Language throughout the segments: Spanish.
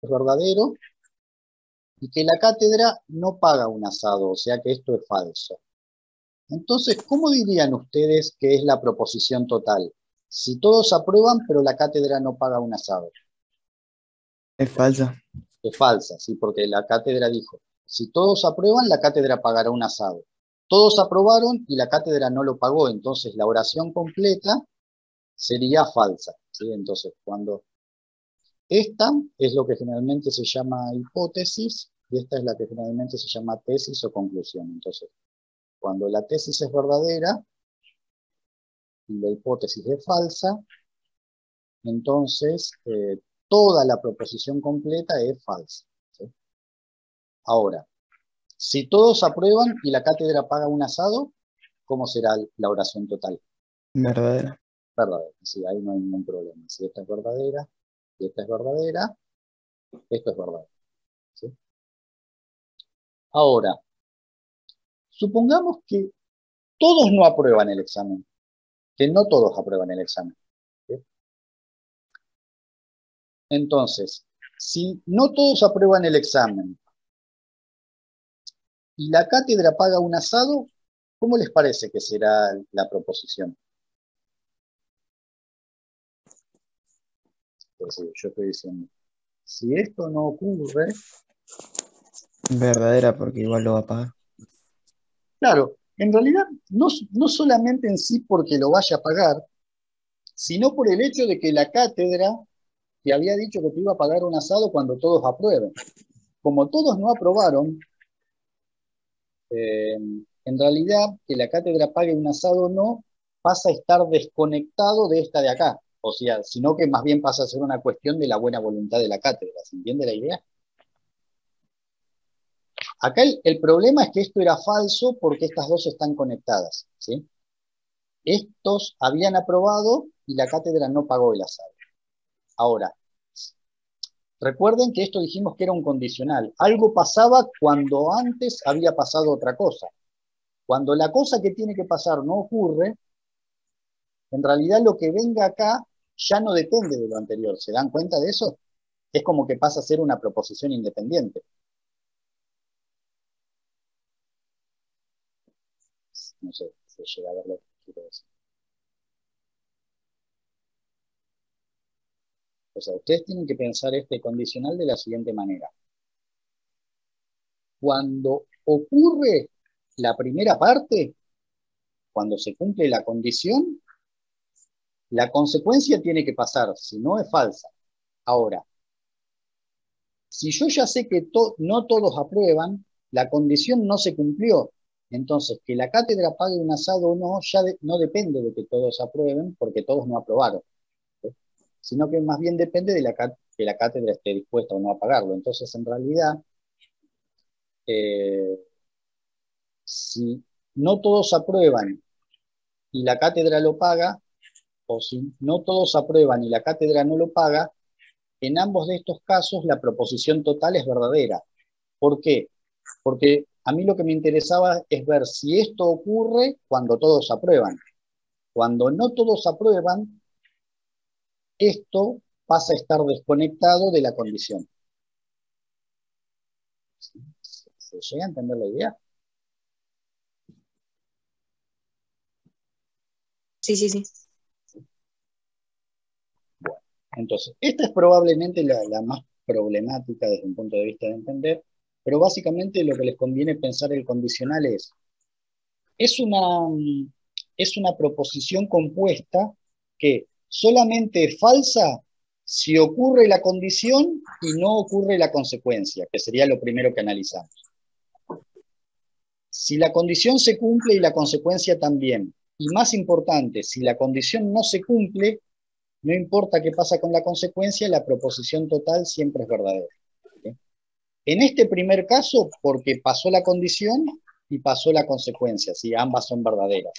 es verdadero y que la cátedra no paga un asado, o sea que esto es falso. Entonces, ¿cómo dirían ustedes que es la proposición total? Si todos aprueban, pero la cátedra no paga un asado. Es falsa. Es falsa, sí, porque la cátedra dijo, si todos aprueban, la cátedra pagará un asado. Todos aprobaron y la cátedra no lo pagó, entonces la oración completa sería falsa. ¿sí? Entonces, cuando esta es lo que generalmente se llama hipótesis y esta es la que generalmente se llama tesis o conclusión. Entonces, cuando la tesis es verdadera y la hipótesis es falsa, entonces eh, toda la proposición completa es falsa. Ahora, si todos aprueban y la cátedra paga un asado, ¿cómo será la oración total? Verdadera. Verdadera, sí, ahí no hay ningún problema. Si esta es verdadera, si esta es verdadera, esto es verdadero. Ahora, supongamos que todos no aprueban el examen, que no todos aprueban el examen. Entonces, si no todos aprueban el examen y la cátedra paga un asado, ¿cómo les parece que será la proposición? Entonces, yo estoy diciendo, si esto no ocurre... Verdadera, porque igual lo va a pagar. Claro, en realidad no, no solamente en sí porque lo vaya a pagar, sino por el hecho de que la cátedra te había dicho que te iba a pagar un asado cuando todos aprueben. Como todos no aprobaron, eh, en realidad que la cátedra pague un asado o no pasa a estar desconectado de esta de acá. O sea, sino que más bien pasa a ser una cuestión de la buena voluntad de la cátedra. ¿Se entiende la idea? Acá el, problema es que esto era falso porque estas dos están conectadas. ¿sí? Estos habían aprobado y la cátedra no pagó el asado. Ahora, recuerden que esto dijimos que era un condicional. Algo pasaba cuando antes había pasado otra cosa. Cuando la cosa que tiene que pasar no ocurre, en realidad lo que venga acá ya no depende de lo anterior. ¿Se dan cuenta de eso? Es como que pasa a ser una proposición independiente. No sé, se llega a ver lo que quiero decir. O sea, ustedes tienen que pensar este condicional de la siguiente manera. Cuando ocurre la primera parte, cuando se cumple la condición, la consecuencia tiene que pasar, si no es falsa. Ahora, si yo ya sé que no todos aprueban, la condición no se cumplió. Entonces, que la cátedra pague un asado o no, ya no depende de que todos aprueben, porque todos no aprobaron sino que más bien depende de que la cátedra esté dispuesta o no a pagarlo. Entonces, en realidad, eh, si no todos aprueban y la cátedra lo paga, o si no todos aprueban y la cátedra no lo paga, en ambos de estos casos la proposición total es verdadera. ¿Por qué? Porque a mí lo que me interesaba es ver si esto ocurre cuando todos aprueban. Cuando no todos aprueban, esto pasa a estar desconectado de la condición. ¿Se llega a entender la idea? Sí, sí, sí. Entonces, esta es probablemente la, más problemática desde un punto de vista de entender, pero básicamente lo que les conviene pensar el condicional es, es una, es una proposición compuesta que solamente es falsa si ocurre la condición y no ocurre la consecuencia, que sería lo primero que analizamos. Si la condición se cumple y la consecuencia también, y más importante, si la condición no se cumple, no importa qué pasa con la consecuencia, la proposición total siempre es verdadera. En este primer caso, porque pasó la condición y pasó la consecuencia, si ambas son verdaderas.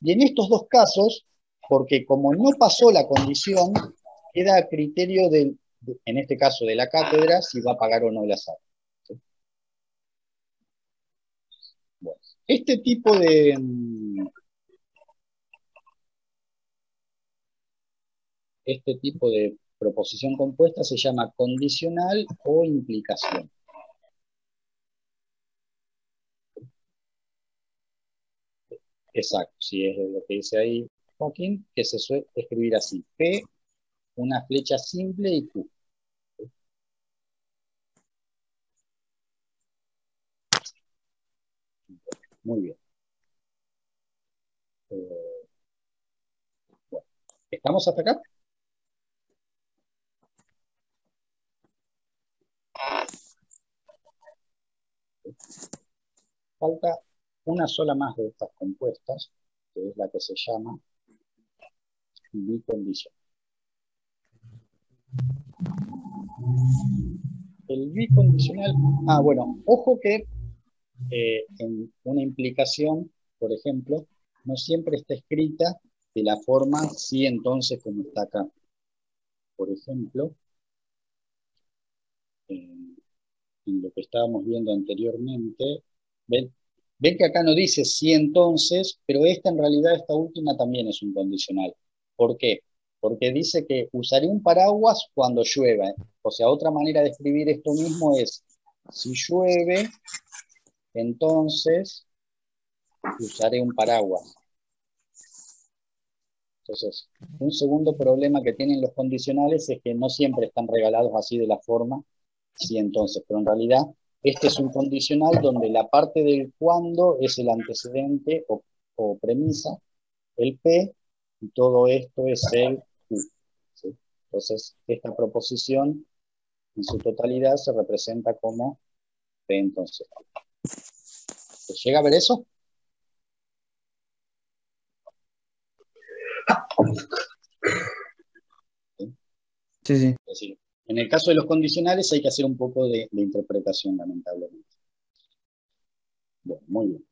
Y en estos dos casos, porque como no pasó la condición, queda a criterio, del, en este caso de la cátedra, si va a pagar o no el asado. este tipo de... Este tipo de proposición compuesta se llama condicional o implicación. Exacto, si es lo que dice ahí Joaquín, que se suele escribir así, P, una flecha simple y Q. Muy bien. Eh, bueno, ¿Estamos hasta acá? Falta una sola más de estas compuestas, que es la que se llama bicondicional. El bicondicional, ah, bueno, ojo que eh, en una implicación, por ejemplo, no siempre está escrita de la forma sí entonces como está acá. Por ejemplo, en, lo que estábamos viendo anteriormente, ven, que acá no dice sí entonces, pero esta en realidad, esta última también es un condicional. ¿Por qué? Porque dice que usaré un paraguas cuando llueva. O sea, otra manera de escribir esto mismo es, si llueve, entonces usaré un paraguas. Entonces, un segundo problema que tienen los condicionales es que no siempre están regalados así de la forma, sí entonces, pero en realidad este es un condicional donde la parte del cuando es el antecedente o, o premisa, el P, y todo esto es el Q. Entonces, esta proposición en su totalidad se representa como P entonces. ¿Se llega a ver eso? Sí, sí. En el caso de los condicionales hay que hacer un poco de, interpretación, lamentablemente. Bueno, muy bien.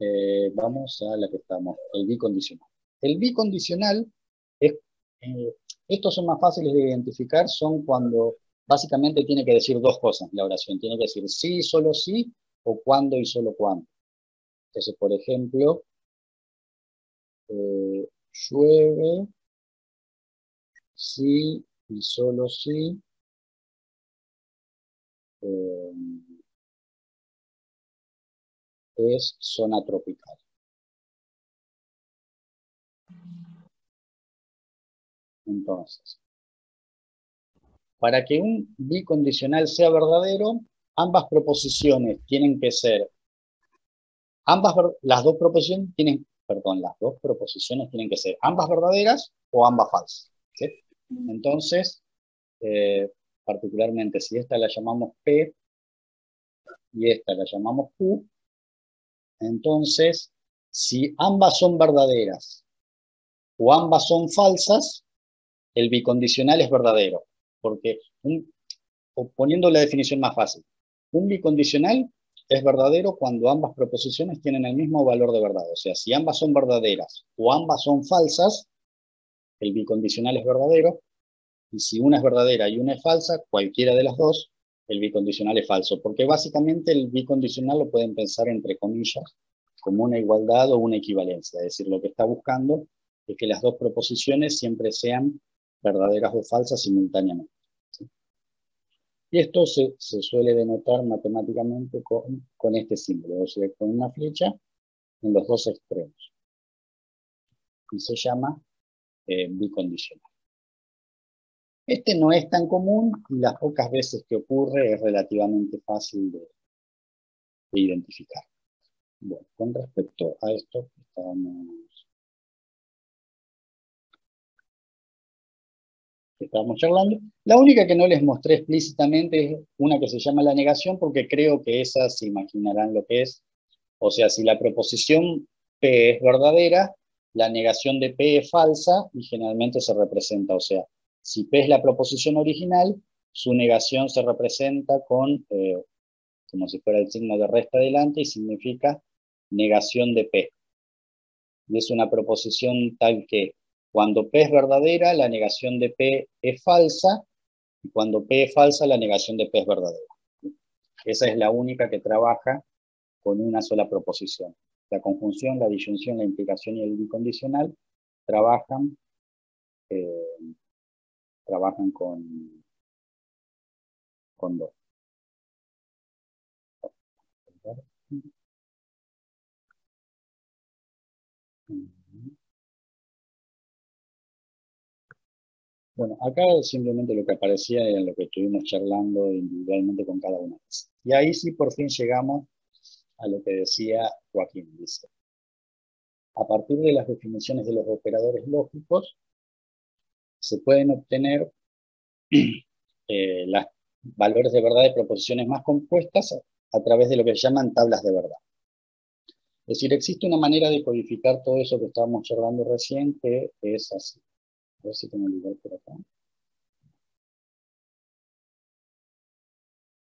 Eh, vamos a la que estamos, el bicondicional. El bicondicional, es, eh, estos son más fáciles de identificar, son cuando básicamente tiene que decir dos cosas la oración. Tiene que decir sí, solo sí, o cuándo y solo cuándo. Entonces, por ejemplo, eh, llueve, sí y solo sí. Eh, es zona tropical. Entonces, para que un bicondicional sea verdadero, ambas proposiciones tienen que ser, ambas, las dos proposiciones tienen, perdón, las dos proposiciones tienen que ser ambas verdaderas o ambas falsas. Entonces, eh, particularmente si esta la llamamos P y esta la llamamos Q, entonces, si ambas son verdaderas o ambas son falsas, el bicondicional es verdadero. Porque, poniendo la definición más fácil, un bicondicional es verdadero cuando ambas proposiciones tienen el mismo valor de verdad. O sea, si ambas son verdaderas o ambas son falsas, el bicondicional es verdadero. Y si una es verdadera y una es falsa, cualquiera de las dos, el bicondicional es falso. Porque básicamente el bicondicional lo pueden pensar entre comillas como una igualdad o una equivalencia. Es decir, lo que está buscando es que las dos proposiciones siempre sean verdaderas o falsas simultáneamente. Y esto se, suele denotar matemáticamente con, este símbolo, o sea, con una flecha en los dos extremos. Y se llama eh, bicondicional. Este no es tan común y las pocas veces que ocurre es relativamente fácil de, de identificar. Bueno, con respecto a esto, estábamos que estábamos charlando. La única que no les mostré explícitamente es una que se llama la negación, porque creo que esas se imaginarán lo que es. O sea, si la proposición P es verdadera, la negación de P es falsa y generalmente se representa. O sea, si P es la proposición original, su negación se representa con, eh, como si fuera el signo de resta adelante y significa negación de P. Y es una proposición tal que cuando P es verdadera, la negación de P es falsa, y cuando P es falsa, la negación de P es verdadera. Esa es la única que trabaja con una sola proposición. La conjunción, la disyunción, la implicación y el bicondicional trabajan eh, trabajan con, con dos. Bueno, acá simplemente lo que aparecía era lo que estuvimos charlando individualmente con cada una de ellas. Y ahí sí por fin llegamos a lo que decía Joaquín, dice. A partir de las definiciones de los operadores lógicos, se pueden obtener eh, los valores de verdad de proposiciones más compuestas a, través de lo que se llaman tablas de verdad. Es decir, existe una manera de codificar todo eso que estábamos charlando recién que es así. A ver si tengo el lugar por acá.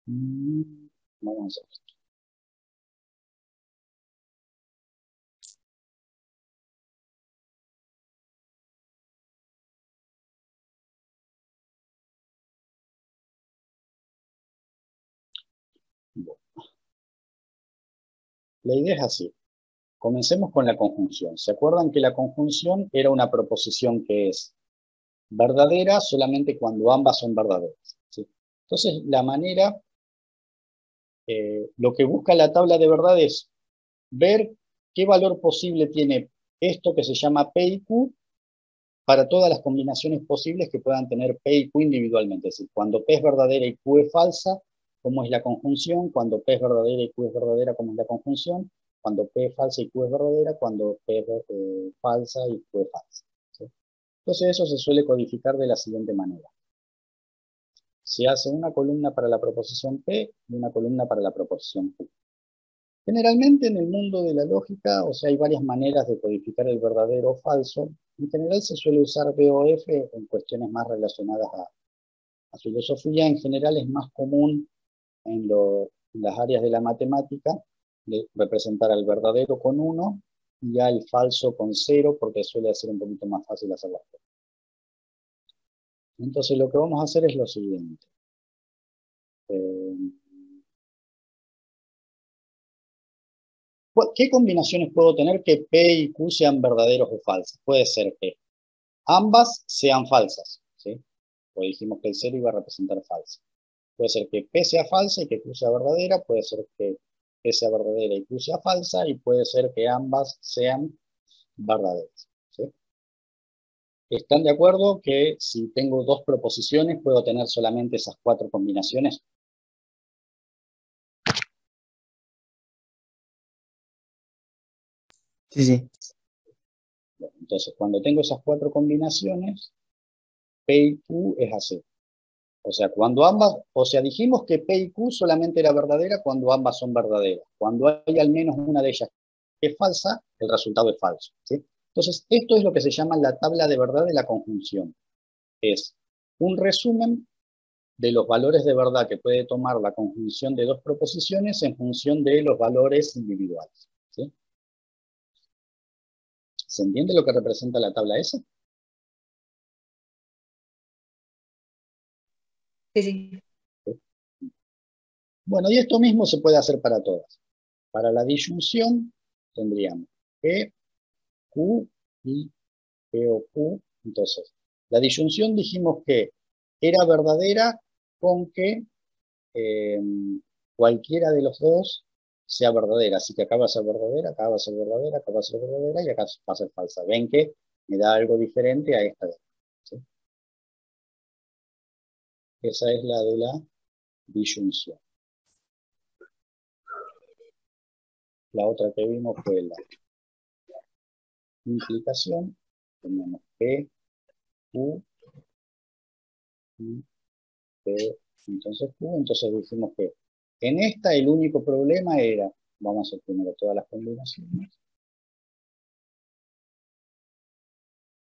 Mm, vamos a hacer La idea es así. Comencemos con la conjunción. ¿Se acuerdan que la conjunción era una proposición que es verdadera solamente cuando ambas son verdaderas? Entonces, la manera, eh, lo que busca la tabla de verdad es ver qué valor posible tiene esto que se llama P y Q para todas las combinaciones posibles que puedan tener P y Q individualmente. Es decir, cuando P es verdadera y Q es falsa, ¿cómo es la conjunción? Cuando P es verdadera y Q es verdadera, ¿cómo es la conjunción? cuando P es falsa y Q es verdadera, cuando P es eh, falsa y Q es falsa. Entonces eso se suele codificar de la siguiente manera. Se hace una columna para la proposición P y una columna para la proposición Q. Generalmente en el mundo de la lógica, o sea, hay varias maneras de codificar el verdadero o falso. En general se suele usar BOF en cuestiones más relacionadas a, a filosofía. En general es más común en, las áreas de la matemática, representar al verdadero con 1 y al falso con 0, porque suele ser un poquito más fácil hacer las cosas. Entonces lo que vamos a hacer es lo siguiente. Eh, ¿Qué combinaciones puedo tener que P y Q sean verdaderos o falsas? Puede ser que ambas sean falsas, ¿sí? Pues dijimos que el 0 iba a representar falsa. Puede ser que P sea falsa y que Q sea verdadera, puede ser que que sea verdadera y que sea falsa, y puede ser que ambas sean verdaderas. ¿Están de acuerdo que si tengo dos proposiciones puedo tener solamente esas cuatro combinaciones? Sí, sí. entonces, cuando tengo esas cuatro combinaciones, P y Q es así. O sea, cuando ambas, o sea, dijimos que P y Q solamente era verdadera cuando ambas son verdaderas. Cuando hay al menos una de ellas que es falsa, el resultado es falso. Entonces, esto es lo que se llama la tabla de verdad de la conjunción. Es un resumen de los valores de verdad que puede tomar la conjunción de dos proposiciones en función de los valores individuales. ¿Se entiende lo que representa la tabla S? Bueno, y esto mismo se puede hacer para todas. Para la disyunción tendríamos E, Q y P o Q. Entonces, la disyunción dijimos que era verdadera con que eh, cualquiera de los dos sea verdadera. Así que acá va a ser verdadera, acá va a ser verdadera, acá va a ser verdadera y acá va a ser falsa. Ven que me da algo diferente a esta de esa es la de la disyunción. La otra que vimos fue la implicación. Tenemos P, Q, P, entonces Q. Entonces dijimos que en esta el único problema era, vamos a hacer primero todas las combinaciones.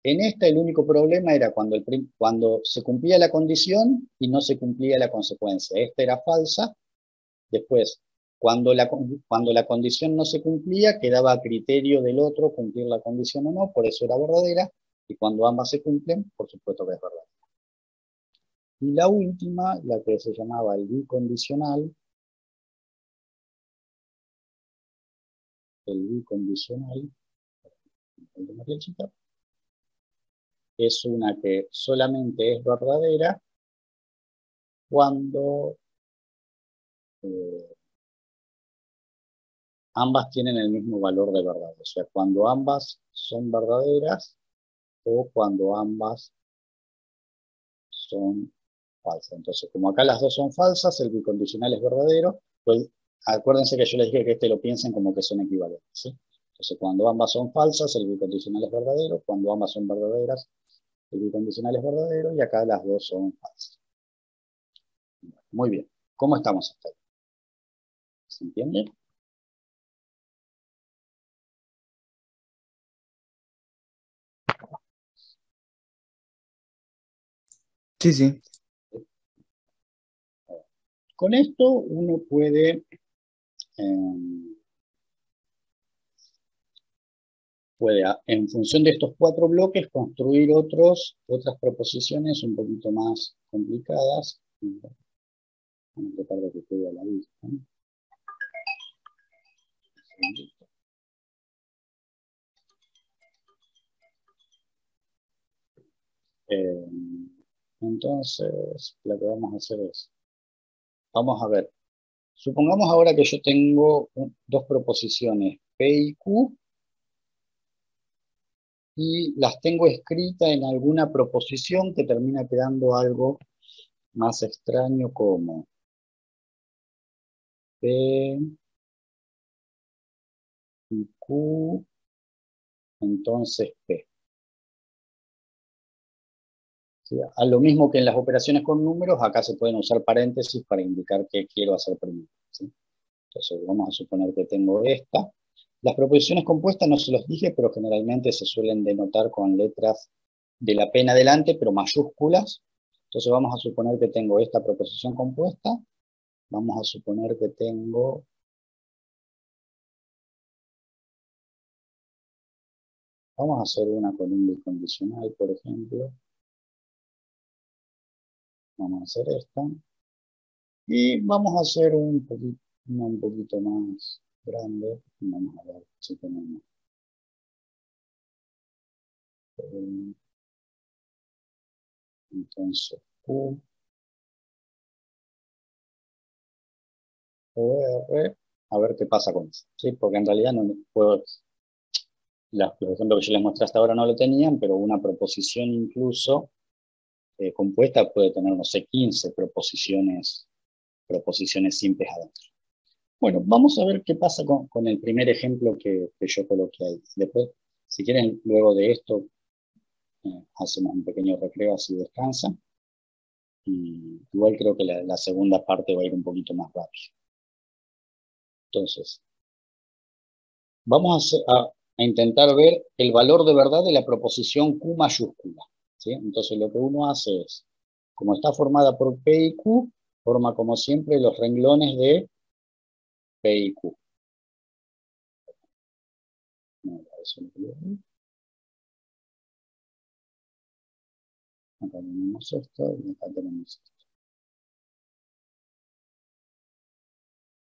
En esta el único problema era cuando, se cumplía la condición y no se cumplía la consecuencia. Esta era falsa. Después, cuando la, cuando la condición no se cumplía, quedaba a criterio del otro cumplir la condición o no, por eso era verdadera. Y cuando ambas se cumplen, por supuesto que es verdadera. Y la última, la que se llamaba el bicondicional, el bicondicional, es una que solamente es verdadera cuando eh, ambas tienen el mismo valor de verdad. O sea, cuando ambas son verdaderas o cuando ambas son falsas. Entonces, como acá las dos son falsas, el bicondicional es verdadero, pues acuérdense que yo les dije que este lo piensen como que son equivalentes. Entonces, cuando ambas son falsas, el bicondicional es verdadero, cuando ambas son verdaderas, el bicondicional es verdadero, y acá las dos son falsas. Muy bien. ¿Cómo estamos hasta ahí? ¿Se entiende? Sí, sí. Con esto uno puede, em, puede, en función de estos cuatro bloques, construir otros, otras proposiciones un poquito más complicadas. Vamos a tratar de que quede a la vista. Eh, entonces, lo que vamos a hacer es, vamos a ver, supongamos ahora que yo tengo dos proposiciones, P y Q, y las tengo escritas en alguna proposición que termina quedando algo más extraño como P y Q, entonces P. A lo mismo que en las operaciones con números, acá se pueden usar paréntesis para indicar qué quiero hacer primero. Entonces vamos a suponer que tengo esta. Las proposiciones compuestas no se los dije, pero generalmente se suelen denotar con letras de la pena adelante, pero mayúsculas. Entonces vamos a suponer que tengo esta proposición compuesta. Vamos a suponer que tengo Vamos a hacer una columna incondicional, por ejemplo. Vamos a hacer esta. Y vamos a hacer un poquito, un poquito más grande. Vamos a ver si tenemos. Eh, entonces, Q. R, a ver qué pasa con eso. ¿sí? Porque en realidad no puedo. Los ejemplos que yo les mostré hasta ahora no lo tenían, pero una proposición incluso eh, compuesta puede tener, no sé, 15 proposiciones, proposiciones simples adentro. Bueno, vamos a ver qué pasa con, el primer ejemplo que, yo coloqué ahí. Después, si quieren, luego de esto, eh, hacemos un pequeño recreo así descansa. Y igual creo que la, segunda parte va a ir un poquito más rápido. Entonces, vamos a, a intentar ver el valor de verdad de la proposición Q mayúscula. Entonces lo que uno hace es, como está formada por P y Q, forma como siempre los renglones de P y Q. Acá tenemos esto y acá tenemos esto.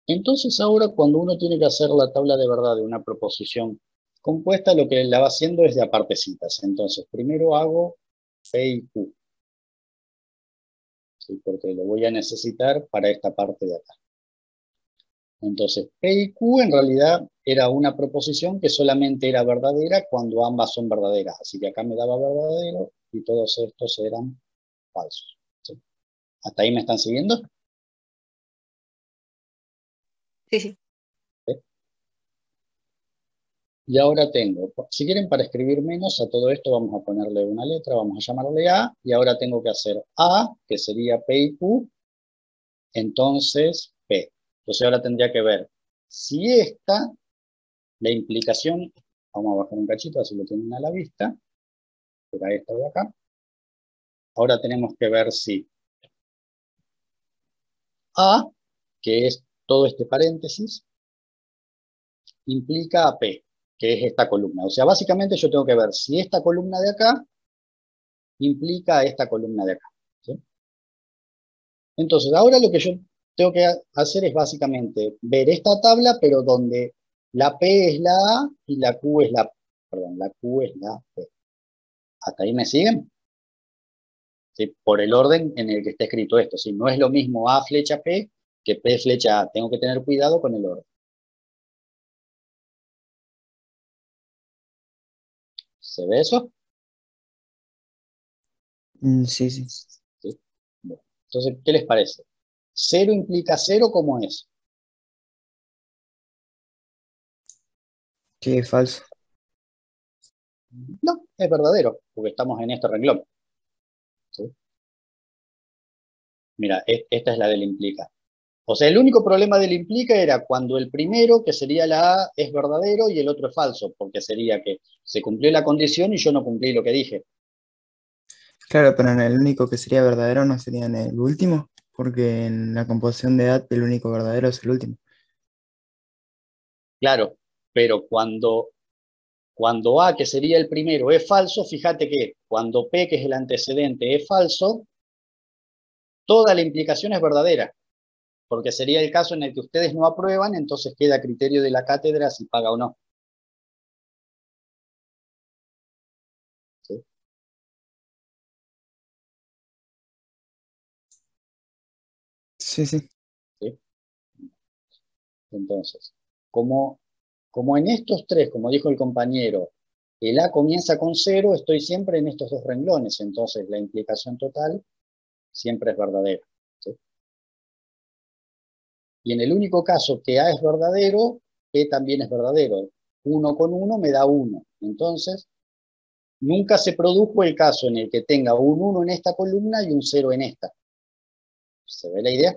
Entonces ahora cuando uno tiene que hacer la tabla de verdad de una proposición compuesta, lo que la va haciendo es de apartecitas. Entonces primero hago P y Q. Porque lo voy a necesitar para esta parte de acá. Entonces, P y Q en realidad era una proposición que solamente era verdadera cuando ambas son verdaderas. Así que acá me daba verdadero y todos estos eran falsos. ¿Hasta ahí me están siguiendo? Sí, sí. Y ahora tengo, si quieren para escribir menos a todo esto vamos a ponerle una letra, vamos a llamarle A, y ahora tengo que hacer A, que sería P y Q, entonces. Entonces ahora tendría que ver si esta, la implicación, vamos a bajar un cachito, así lo tienen a la vista, esta de acá. Ahora tenemos que ver si A, que es todo este paréntesis, implica a P que es esta columna. O sea, básicamente yo tengo que ver si esta columna de acá implica esta columna de acá. Entonces, ahora lo que yo tengo que hacer es básicamente ver esta tabla, pero donde la P es la A y la Q es la, perdón, la Q es la P. ¿Hasta ahí me siguen? por el orden en el que está escrito esto. ¿sí? No es lo mismo A flecha P que P flecha A. Tengo que tener cuidado con el orden. ¿Se ve eso? Mm, sí, sí. entonces, ¿qué les parece? ¿Cero implica cero? ¿Cómo es? Que es falso. No, es verdadero, porque estamos en este renglón. Mira, e, esta es la del implica. O sea, el único problema del implica era cuando el primero, que sería la A, es verdadero y el otro es falso, porque sería que se cumplió la condición y yo no cumplí lo que dije. Claro, pero en el único que sería verdadero no sería en el último, porque en la composición de edad el único verdadero es el último. Claro, pero cuando, cuando A, que sería el primero, es falso, fíjate que cuando P, que es el antecedente, es falso, toda la implicación es verdadera, porque sería el caso en el que ustedes no aprueban, entonces queda a criterio de la cátedra si paga o no. Sí, sí. Entonces, como, como en estos tres, como dijo el compañero, el A comienza con cero, estoy siempre en estos dos renglones, entonces la implicación total siempre es verdadera. Y en el único caso que A es verdadero, P también es verdadero. Uno con uno me da uno. Entonces, nunca se produjo el caso en el que tenga un 1 en esta columna y un 0 en esta. ¿Se ve la idea?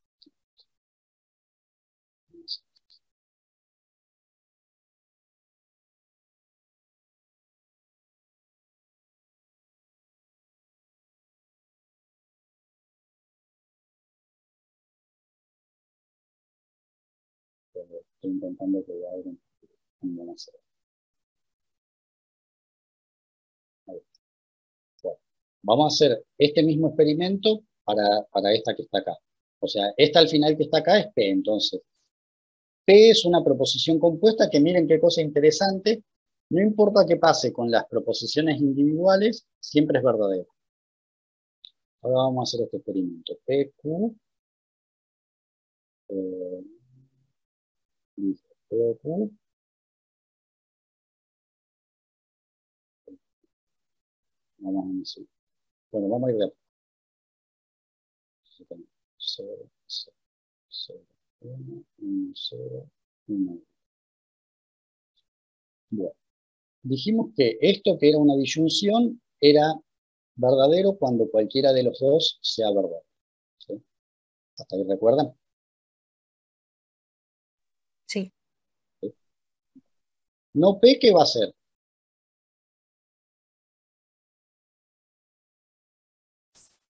estoy intentando que vaya un, un vamos a hacer este mismo experimento para, para esta que está acá. O sea, esta al final que está acá es P, entonces. P es una proposición compuesta que miren qué cosa interesante, no importa qué pase con las proposiciones individuales, siempre es verdadero. Ahora vamos a hacer este experimento. PQ eh, Vamos a decir. Bueno, vamos a ir de 0, 0, 0, 1, 1, 0, 1. Bueno, dijimos que esto que era una disyunción era verdadero cuando cualquiera de los dos sea verdadero. ¿sí? ¿Hasta ahí recuerdan? Sí. No P, ¿qué va a hacer?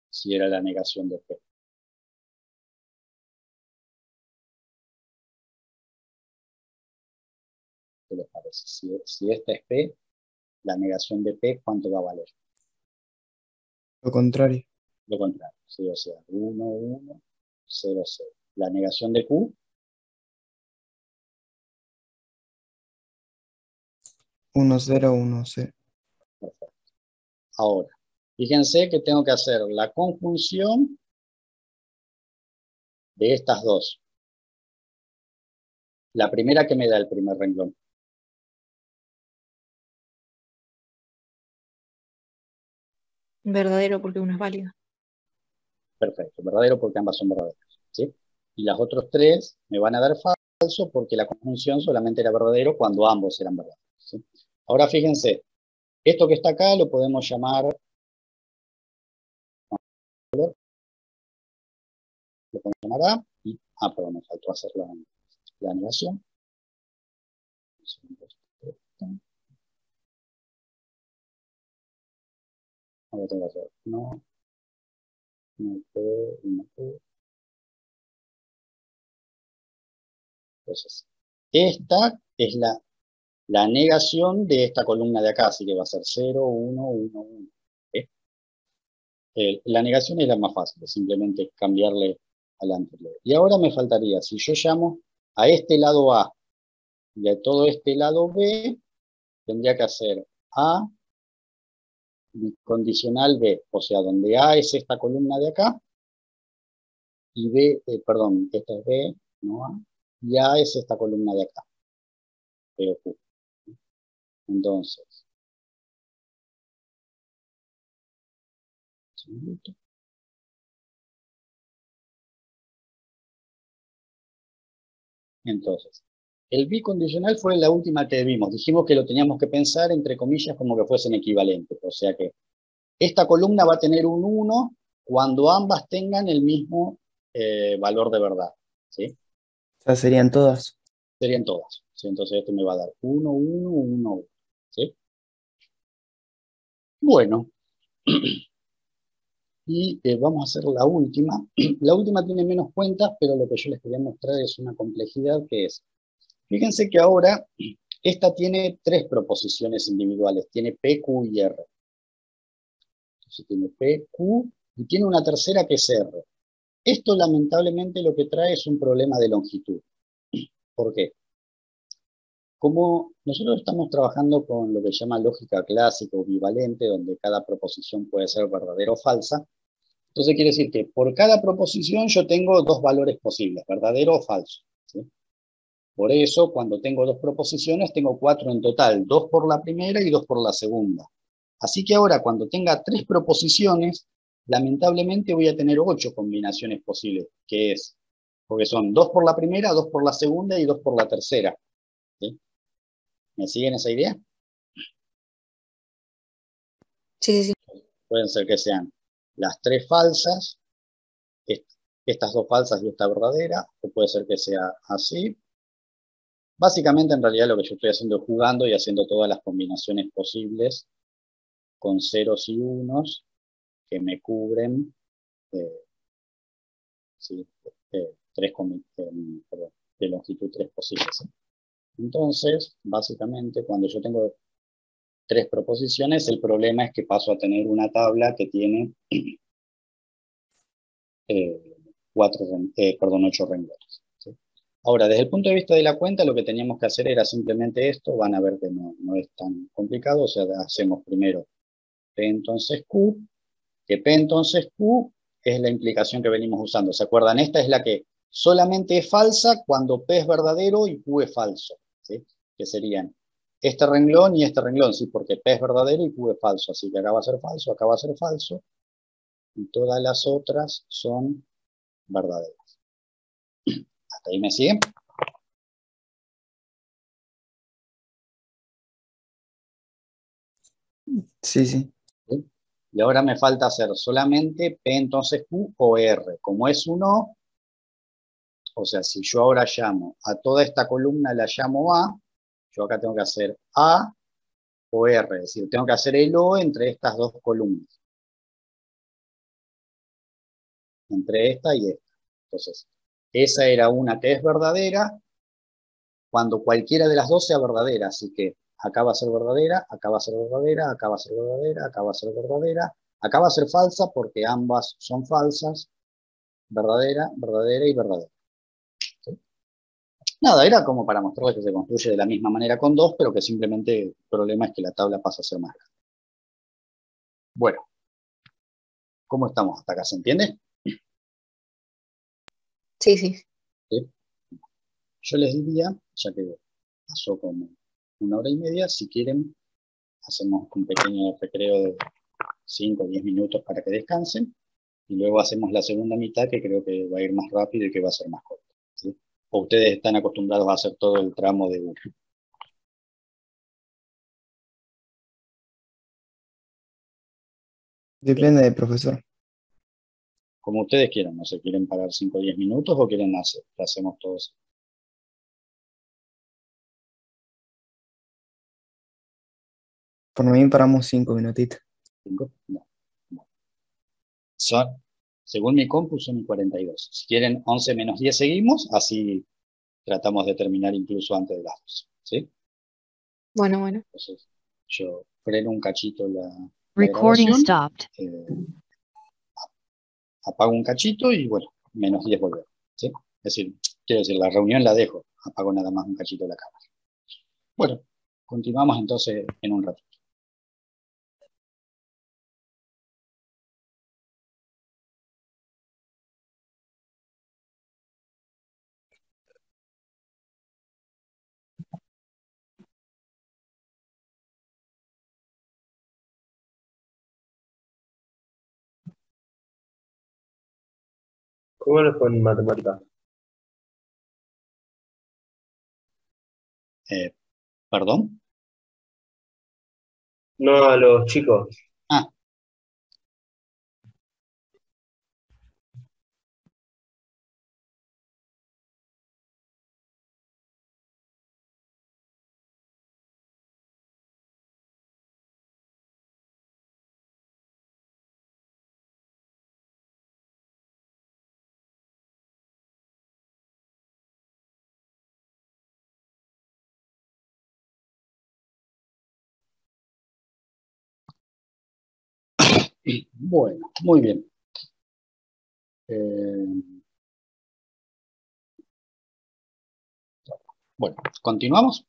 Si era la negación de P. ¿Qué les parece? Si, esta es P, la negación de P, ¿cuánto va a valer? Lo contrario. Lo contrario, sí, o sea, 1, 1, 0, 0. La negación de Q, 1, 0, 1, 0. Perfecto. Ahora, fíjense que tengo que hacer la conjunción de estas dos. La primera que me da el primer renglón. Verdadero porque uno es válido. Perfecto, verdadero porque ambas son verdaderas. ¿sí? Y las otras tres me van a dar falso porque la conjunción solamente era verdadero cuando ambos eran verdaderos. Ahora fíjense, esto que está acá lo podemos llamar lo podemos llamar A y, ah, perdón, me faltó hacer la, la Ahora tengo que hacer, no, no puedo, no puedo. Entonces, esta es la, la negación de esta columna de acá, así que va a ser 0, 1, 1, 1. la negación es la más fácil, simplemente cambiarle al anterior. Y ahora me faltaría, si yo llamo a este lado A y a todo este lado B, tendría que hacer A condicional B, o sea, donde A es esta columna de acá, y B, eh, perdón, esta es B, no A, y A es esta columna de acá, Entonces, entonces, el bicondicional fue la última que vimos. Dijimos que lo teníamos que pensar, entre comillas, como que fuesen equivalentes. O sea que esta columna va a tener un 1 cuando ambas tengan el mismo eh, valor de verdad. ¿sí? O sea, serían todas. Serían todas. Entonces esto me va a dar 1, 1, 1, 1. Bueno. Y eh, vamos a hacer la última. La última tiene menos cuentas, pero lo que yo les quería mostrar es una complejidad que es Fíjense que ahora esta tiene tres proposiciones individuales, tiene P, Q y R. Entonces tiene P, Q y tiene una tercera que es R. Esto lamentablemente lo que trae es un problema de longitud. ¿Por qué? Como nosotros estamos trabajando con lo que se llama lógica clásica o bivalente, donde cada proposición puede ser verdadera o falsa, entonces quiere decir que por cada proposición yo tengo dos valores posibles, verdadero o falso. Por eso, cuando tengo dos proposiciones, tengo cuatro en total, dos por la primera y dos por la segunda. Así que ahora, cuando tenga tres proposiciones, lamentablemente voy a tener ocho combinaciones posibles, que es, porque son dos por la primera, dos por la segunda y dos por la tercera. ¿Me siguen esa idea? Sí, sí, sí. Pueden ser que sean las tres falsas, estas dos falsas y esta verdadera, o puede ser que sea así, Básicamente, en realidad, lo que yo estoy haciendo es jugando y haciendo todas las combinaciones posibles con ceros y unos que me cubren eh, eh, tres, eh, de longitud tres posibles. Entonces, básicamente, cuando yo tengo tres proposiciones, el problema es que paso a tener una tabla que tiene cuatro, perdón, ocho renglones. Ahora, desde el punto de vista de la cuenta, lo que teníamos que hacer era simplemente esto, van a ver que no, es tan complicado, o sea, hacemos primero P entonces Q, que P entonces Q es la implicación que venimos usando. ¿Se acuerdan? Esta es la que solamente es falsa cuando P es verdadero y Q es falso, ¿sí? que serían este renglón y este renglón, sí, porque P es verdadero y Q es falso, así que acá va a ser falso, acá va a ser falso, y todas las otras son verdaderas ahí me siguen? Sí, sí. Y ahora me falta hacer solamente P entonces Q o R. Como es uno, o sea, si yo ahora llamo a toda esta columna, la llamo A, yo acá tengo que hacer A o R, es decir, tengo que hacer el O entre estas dos columnas. Entre esta y esta. Entonces, esa era una que es verdadera cuando cualquiera de las dos sea verdadera. Así que acá va a ser verdadera, acá va a ser verdadera, acá va a ser verdadera, acá va a ser verdadera. Acá va a ser falsa porque ambas son falsas. Verdadera, verdadera y verdadera. Nada, era como para mostrarles que se construye de la misma manera con dos, pero que simplemente el problema es que la tabla pasa a ser más grande. Bueno, ¿cómo estamos hasta acá? ¿Se entiende? Sí, sí. Yo les diría, ya que pasó como una hora y media, si quieren, hacemos un pequeño recreo de 5 o 10 minutos para que descansen y luego hacemos la segunda mitad que creo que va a ir más rápido y que va a ser más corta. O ustedes están acostumbrados a hacer todo el tramo de. Depende del profesor como ustedes quieran, no sé, quieren pagar 5 o 10 minutos o quieren hacer, hacemos todos. Por mí paramos cinco minutitos. ¿Cinco? No. no. Según mi compu, son 42. Si quieren 11 menos 10 seguimos, así tratamos de terminar incluso antes de las 12. ¿Sí? Bueno, bueno. Entonces, yo freno un cachito la, Recording stopped. eh, apago un cachito y bueno, menos 10 volver. ¿sí? Es decir, quiero decir, la reunión la dejo, apago nada más un cachito la cámara. Bueno, continuamos entonces en un rato. ¿Cómo les fue en matemáticas? Eh, ¿Perdón? No a los chicos. Ah. Bueno, muy bien. Eh, bueno, continuamos.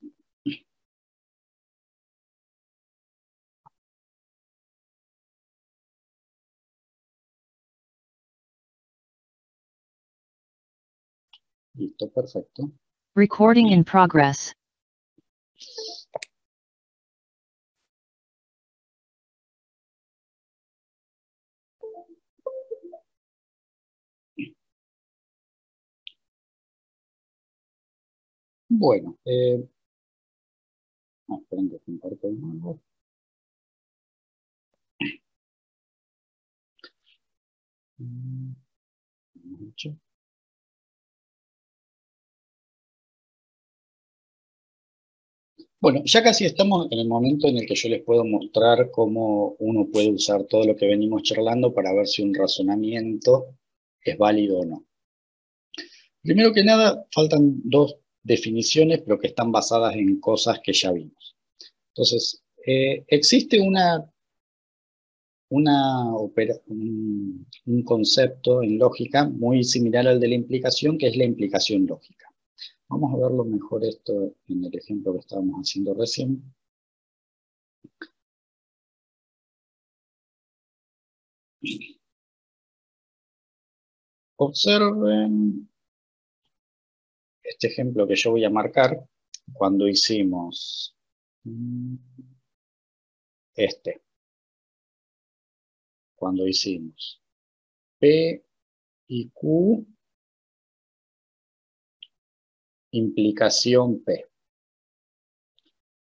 Listo, perfecto. Recording in progress. Bueno, eh, ah, esperen que comparto. Bueno, ya casi estamos en el momento en el que yo les puedo mostrar cómo uno puede usar todo lo que venimos charlando para ver si un razonamiento es válido o no. Primero que nada, faltan dos definiciones, pero que están basadas en cosas que ya vimos. Entonces, eh, existe una, una opera, un, un concepto en lógica muy similar al de la implicación, que es la implicación lógica. Vamos a verlo mejor esto en el ejemplo que estábamos haciendo recién. Observen este ejemplo que yo voy a marcar cuando hicimos este. Cuando hicimos P y Q implicación P.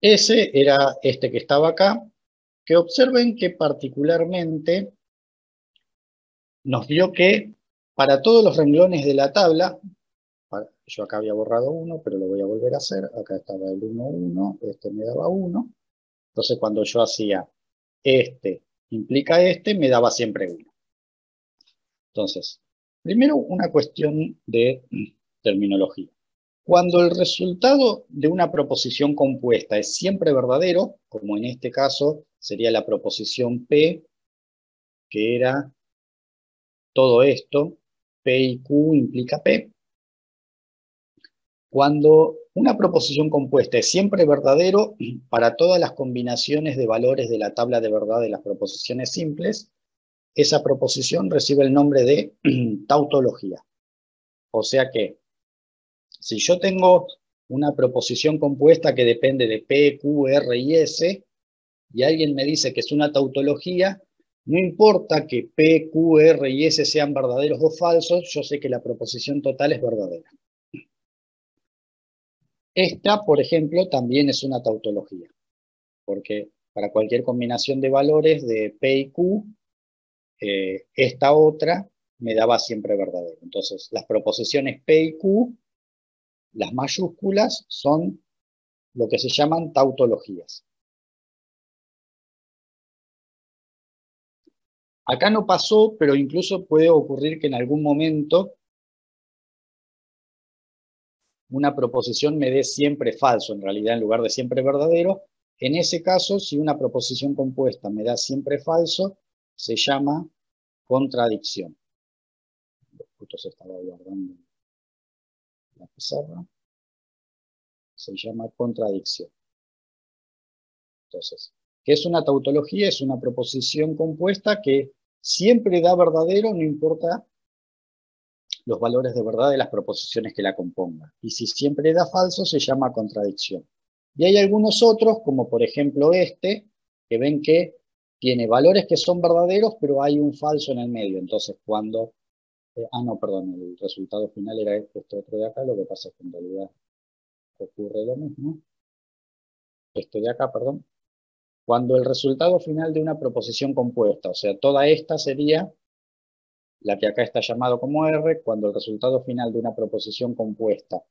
Ese era este que estaba acá, que observen que particularmente nos dio que para todos los renglones de la tabla, yo acá había borrado uno, pero lo voy a volver a hacer, acá estaba el 1, 1, este me daba 1, entonces cuando yo hacía este implica este, me daba siempre 1. Entonces, primero una cuestión de terminología. Cuando el resultado de una proposición compuesta es siempre verdadero, como en este caso sería la proposición P, que era todo esto, P y Q implica P. Cuando una proposición compuesta es siempre verdadero para todas las combinaciones de valores de la tabla de verdad de las proposiciones simples, esa proposición recibe el nombre de tautología. O sea que si yo tengo una proposición compuesta que depende de P, Q, R y S, y alguien me dice que es una tautología, no importa que P, Q, R y S sean verdaderos o falsos, yo sé que la proposición total es verdadera. Esta, por ejemplo, también es una tautología, porque para cualquier combinación de valores de P y Q, eh, esta otra me daba siempre verdadero. Entonces, las proposiciones P y Q, las mayúsculas, son lo que se llaman tautologías. Acá no pasó, pero incluso puede ocurrir que en algún momento una proposición me dé siempre falso, en realidad en lugar de siempre verdadero. En ese caso, si una proposición compuesta me da siempre falso, se llama contradicción. Se la. Se llama contradicción. Entonces, ¿qué es una tautología? Es una proposición compuesta que siempre da verdadero, no importa los valores de verdad de las proposiciones que la compongan. Y si siempre da falso, se llama contradicción. Y hay algunos otros, como por ejemplo este, que ven que tiene valores que son verdaderos, pero hay un falso en el medio. Entonces, cuando... Eh, ah, no, perdón, el resultado final era este, este otro de acá, lo que pasa es que en realidad ocurre lo mismo. Este de acá, perdón. Cuando el resultado final de una proposición compuesta, o sea, toda esta sería la que acá está llamado como R, cuando el resultado final de una proposición compuesta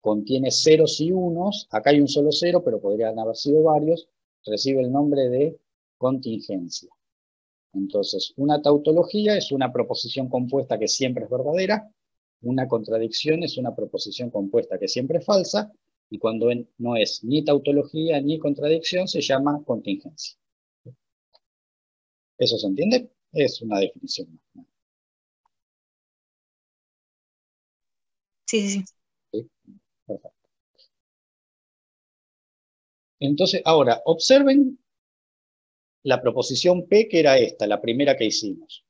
contiene ceros y unos, acá hay un solo cero, pero podrían haber sido varios, recibe el nombre de contingencia. Entonces, una tautología es una proposición compuesta que siempre es verdadera, una contradicción es una proposición compuesta que siempre es falsa, y cuando no es ni tautología ni contradicción se llama contingencia. ¿Eso se entiende? Es una definición Sí, sí, sí. Perfecto. Entonces, ahora, observen la proposición P, que era esta, la primera que hicimos.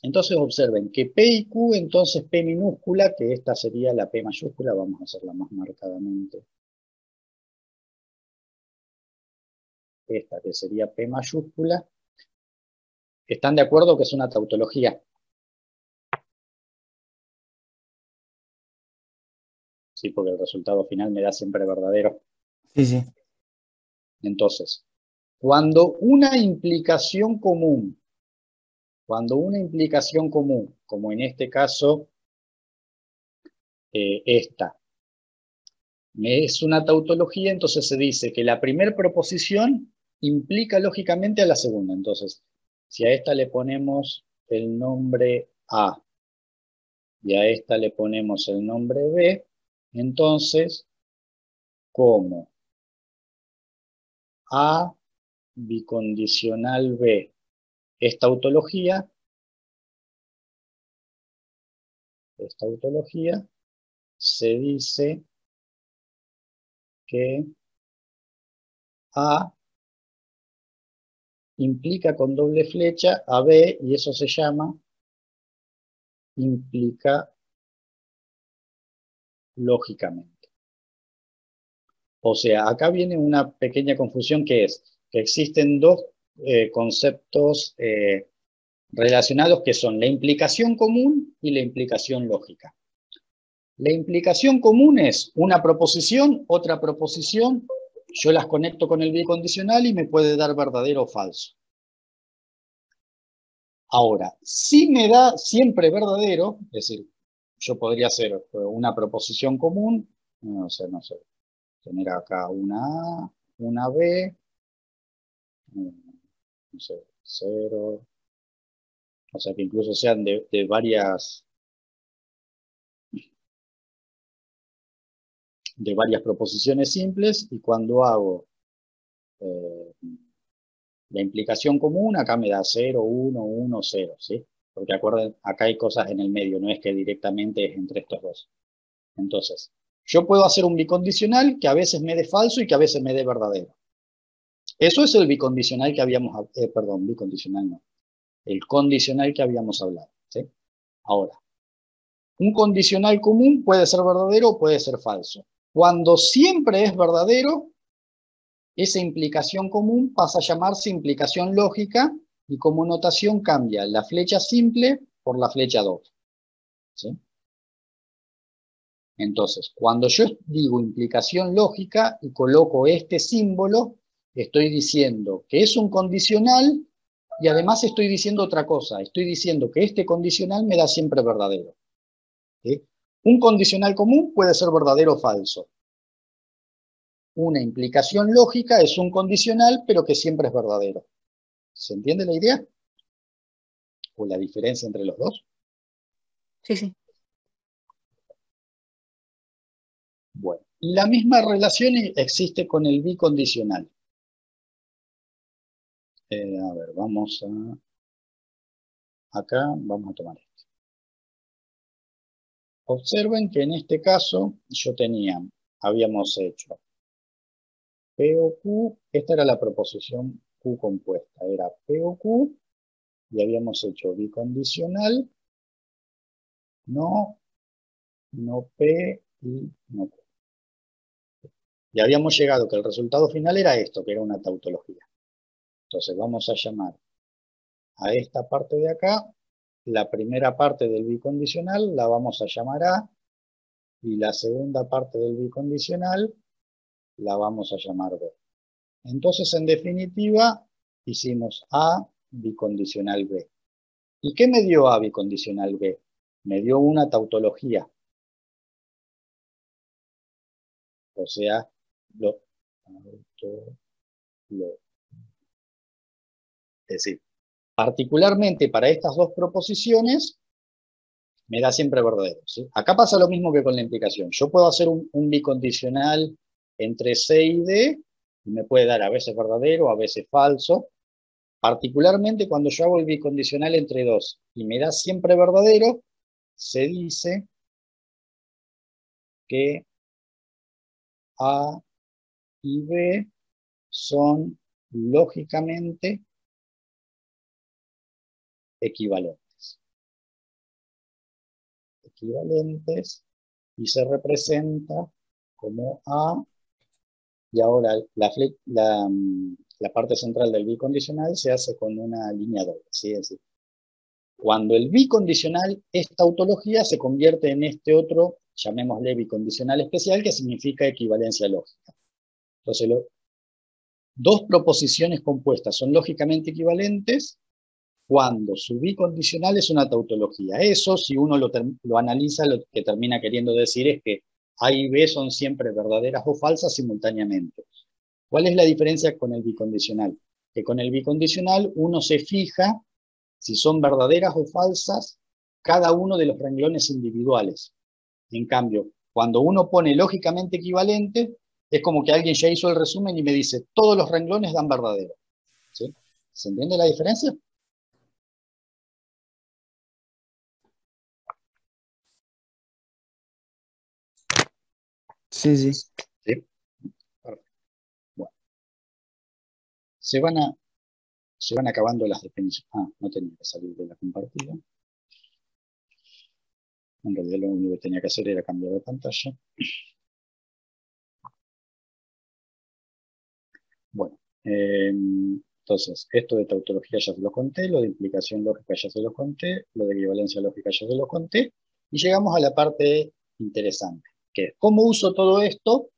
Entonces observen que P y Q, entonces P minúscula, que esta sería la P mayúscula, vamos a hacerla más marcadamente. Esta que sería P mayúscula. ¿Están de acuerdo que es una tautología? Sí, porque el resultado final me da siempre verdadero. Sí, sí. Entonces, cuando una implicación común, cuando una implicación común, como en este caso eh, esta, es una tautología, entonces se dice que la primera proposición implica lógicamente a la segunda. Entonces, si a esta le ponemos el nombre A y a esta le ponemos el nombre B, entonces, como A bicondicional B. Esta autología, esta autología se dice que A implica con doble flecha a B y eso se llama implica lógicamente. O sea, acá viene una pequeña confusión que es, que existen dos eh, conceptos eh, relacionados que son la implicación común y la implicación lógica. La implicación común es una proposición, otra proposición, yo las conecto con el bicondicional y me puede dar verdadero o falso. Ahora, si me da siempre verdadero, es decir, yo podría hacer una proposición común, no sé, no sé, tener acá una A, una B, no sé, cero, o sea que incluso sean de, varias de varias proposiciones simples y cuando hago eh, la implicación común, acá me da 0, 1, 1, 0, ¿sí? Porque acuerden, acá hay cosas en el medio, no es que directamente es entre estos dos. Entonces, yo puedo hacer un bicondicional que a veces me dé falso y que a veces me dé verdadero. Eso es el bicondicional que habíamos, eh, perdón, bicondicional no, el condicional que habíamos hablado. Ahora, un condicional común puede ser verdadero o puede ser falso. Cuando siempre es verdadero, esa implicación común pasa a llamarse implicación lógica y como notación cambia la flecha simple por la flecha 2. ¿sí? Entonces, cuando yo digo implicación lógica y coloco este símbolo, estoy diciendo que es un condicional y además estoy diciendo otra cosa. Estoy diciendo que este condicional me da siempre verdadero. Un condicional común puede ser verdadero o falso. Una implicación lógica es un condicional, pero que siempre es verdadero. ¿Se entiende la idea? o la diferencia entre los dos? Sí, sí. Bueno, y la misma relación existe con el bicondicional. Eh, a ver, vamos a... Acá vamos a tomar esto. Observen que en este caso yo tenía, habíamos hecho P o Q, esta era la proposición Q compuesta, era P o Q, y habíamos hecho bicondicional, no, no P y no Q. Y habíamos llegado que el resultado final era esto, que era una tautología. Entonces vamos a llamar a esta parte de acá, la primera parte del bicondicional la vamos a llamar A, y la segunda parte del bicondicional la vamos a llamar B. Entonces, en definitiva, hicimos A bicondicional B. ¿Y qué me dio A bicondicional B? Me dio una tautología. O sea, lo, es decir, particularmente para estas dos proposiciones, me da siempre verdadero. Acá pasa lo mismo que con la implicación. Yo puedo hacer un, bicondicional entre C y D, y me puede dar a veces verdadero, a veces falso. Particularmente cuando yo hago el bicondicional entre dos y me da siempre verdadero, se dice que A y B son lógicamente equivalentes. Equivalentes y se representa como A y ahora la, parte central del bicondicional se hace con una línea doble. ¿sí? Es cuando el bicondicional es tautología se convierte en este otro, llamémosle bicondicional especial, que significa equivalencia lógica. Entonces, dos proposiciones compuestas son lógicamente equivalentes cuando su bicondicional es una tautología. Eso, si uno lo, analiza, lo que termina queriendo decir es que A y B son siempre verdaderas o falsas simultáneamente. ¿Cuál es la diferencia con el bicondicional? Que con el bicondicional uno se fija si son verdaderas o falsas cada uno de los renglones individuales. En cambio, cuando uno pone lógicamente equivalente, es como que alguien ya hizo el resumen y me dice, todos los renglones dan verdadero. ¿Se entiende la diferencia? Sí, sí. ¿Sí? Bueno. Se van, a, se van acabando las definiciones. Ah, no tenía que salir de la compartida. En realidad lo único que tenía que hacer era cambiar de pantalla. Bueno, em, entonces, esto de tautología ya se lo conté, lo de implicación lógica ya se lo conté, lo de equivalencia lógica ya se lo conté, y llegamos a la parte interesante que cómo uso todo esto,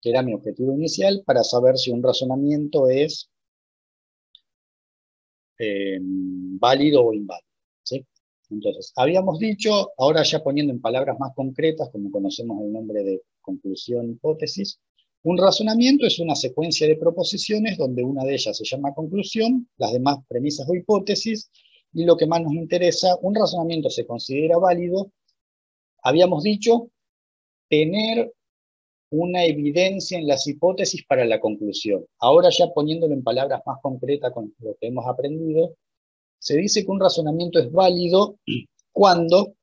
que era mi objetivo inicial, para saber si un razonamiento es eh, válido o inválido. Entonces, habíamos dicho, ahora ya poniendo en palabras más concretas, como conocemos el nombre de conclusión, hipótesis, un razonamiento es una secuencia de proposiciones donde una de ellas se llama conclusión, las demás premisas o hipótesis, y lo que más nos interesa, un razonamiento se considera válido, habíamos dicho tener una evidencia en las hipótesis para la conclusión. Ahora ya poniéndolo en palabras más concretas con lo que hemos aprendido, se dice que un razonamiento es válido cuando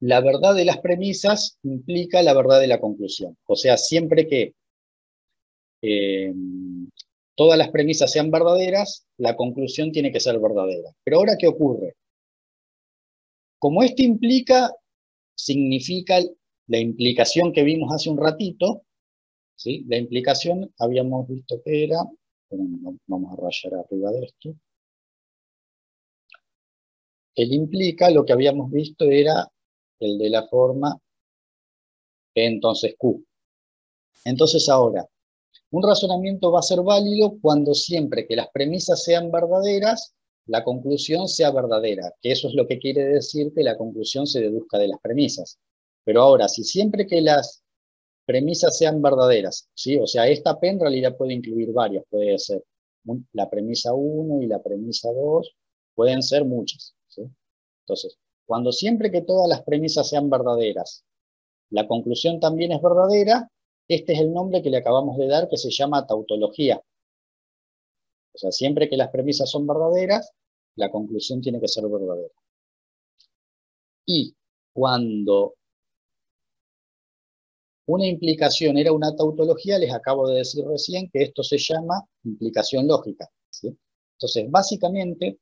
la verdad de las premisas implica la verdad de la conclusión. O sea, siempre que eh, todas las premisas sean verdaderas, la conclusión tiene que ser verdadera. Pero ahora, ¿qué ocurre? Como esto implica, significa la implicación que vimos hace un ratito, ¿sí? la implicación habíamos visto que era, vamos a rayar arriba de esto, el implica, lo que habíamos visto era el de la forma entonces Q. Entonces ahora, un razonamiento va a ser válido cuando siempre que las premisas sean verdaderas, la conclusión sea verdadera, que eso es lo que quiere decir que la conclusión se deduzca de las premisas. Pero ahora, si siempre que las premisas sean verdaderas, ¿sí? o sea, esta P en realidad puede incluir varias, puede ser la premisa 1 y la premisa 2, pueden ser muchas. Entonces, cuando siempre que todas las premisas sean verdaderas, la conclusión también es verdadera, este es el nombre que le acabamos de dar que se llama tautología. O sea, siempre que las premisas son verdaderas, la conclusión tiene que ser verdadera. Y cuando una implicación era una tautología, les acabo de decir recién que esto se llama implicación lógica. Entonces, básicamente,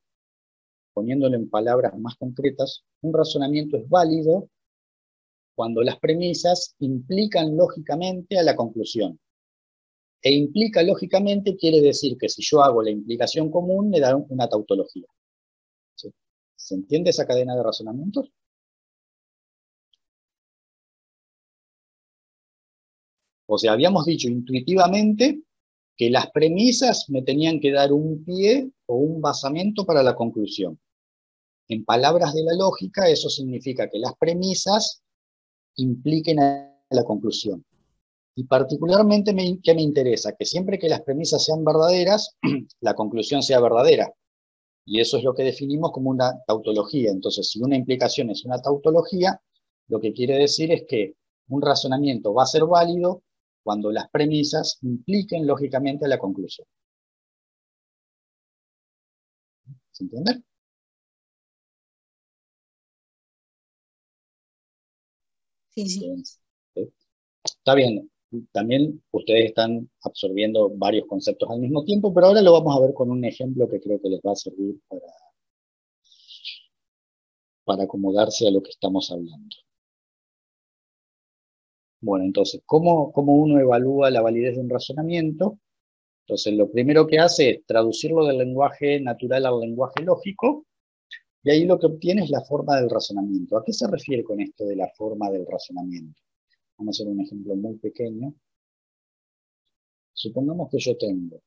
poniéndolo en palabras más concretas, un razonamiento es válido cuando las premisas implican lógicamente a la conclusión. E implica lógicamente quiere decir que si yo hago la implicación común, me da una tautología. ¿Se entiende esa cadena de razonamientos? O sea, habíamos dicho intuitivamente que las premisas me tenían que dar un pie o un basamento para la conclusión. En palabras de la lógica, eso significa que las premisas impliquen a la conclusión. Y particularmente, me, ¿qué me interesa? Que siempre que las premisas sean verdaderas, la conclusión sea verdadera. Y eso es lo que definimos como una tautología. Entonces, si una implicación es una tautología, lo que quiere decir es que un razonamiento va a ser válido cuando las premisas impliquen lógicamente la conclusión. ¿Se entiende? Sí, sí. Está bien, también ustedes están absorbiendo varios conceptos al mismo tiempo, pero ahora lo vamos a ver con un ejemplo que creo que les va a servir para, para acomodarse a lo que estamos hablando. Bueno, entonces, ¿cómo, ¿cómo uno evalúa la validez de un razonamiento? Entonces, lo primero que hace es traducirlo del lenguaje natural al lenguaje lógico, y ahí lo que obtiene es la forma del razonamiento. ¿A qué se refiere con esto de la forma del razonamiento? Vamos a hacer un ejemplo muy pequeño. Supongamos que yo tengo,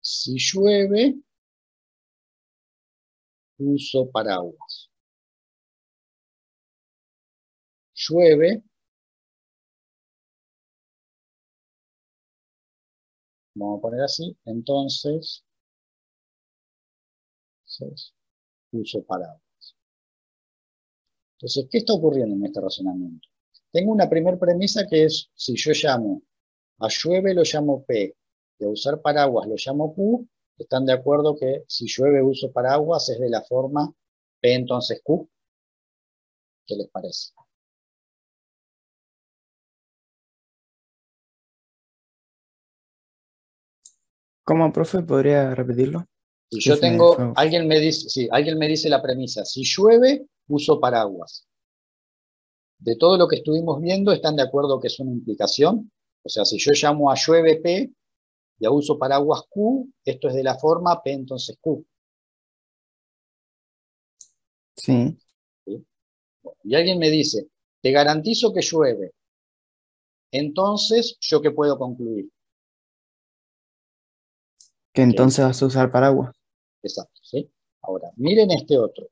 si llueve, uso paraguas. Llueve, vamos a poner así, entonces, uso paraguas. Entonces, ¿qué está ocurriendo en este razonamiento? Tengo una primera premisa que es, si yo llamo a llueve lo llamo P, y a usar paraguas lo llamo Q, están de acuerdo que si llueve uso paraguas es de la forma P entonces Q. ¿Qué les parece? ¿Cómo, profe? ¿Podría repetirlo? Si yo tengo, alguien me dice, sí, alguien me dice la premisa, si llueve, uso paraguas. De todo lo que estuvimos viendo, ¿están de acuerdo que es una implicación? O sea, si yo llamo a llueve P y a uso paraguas Q, esto es de la forma P entonces Q. Sí. Y alguien me dice, te garantizo que llueve. Entonces, ¿yo qué puedo concluir? Que entonces vas a usar paraguas. Exacto, ¿sí? Ahora, miren este otro.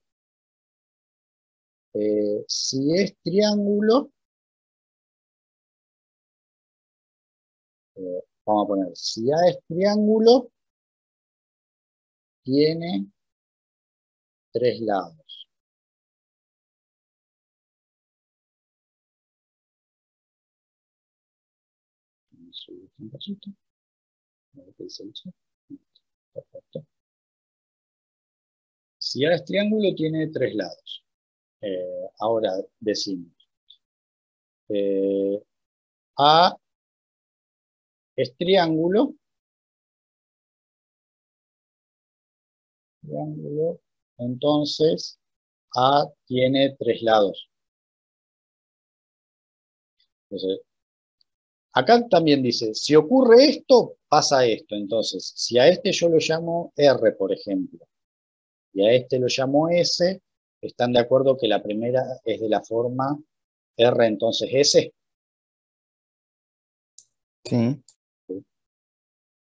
Eh, si es triángulo, eh, vamos a poner, si A es triángulo, tiene tres lados. Perfecto. Si A es triángulo, tiene tres lados. Eh, ahora decimos, eh, A es triángulo, triángulo, entonces A tiene tres lados. Entonces, acá también dice, si ocurre esto, pasa esto. Entonces, si a este yo lo llamo R, por ejemplo, y a este lo llamo S, ¿Están de acuerdo que la primera es de la forma R entonces S? Sí.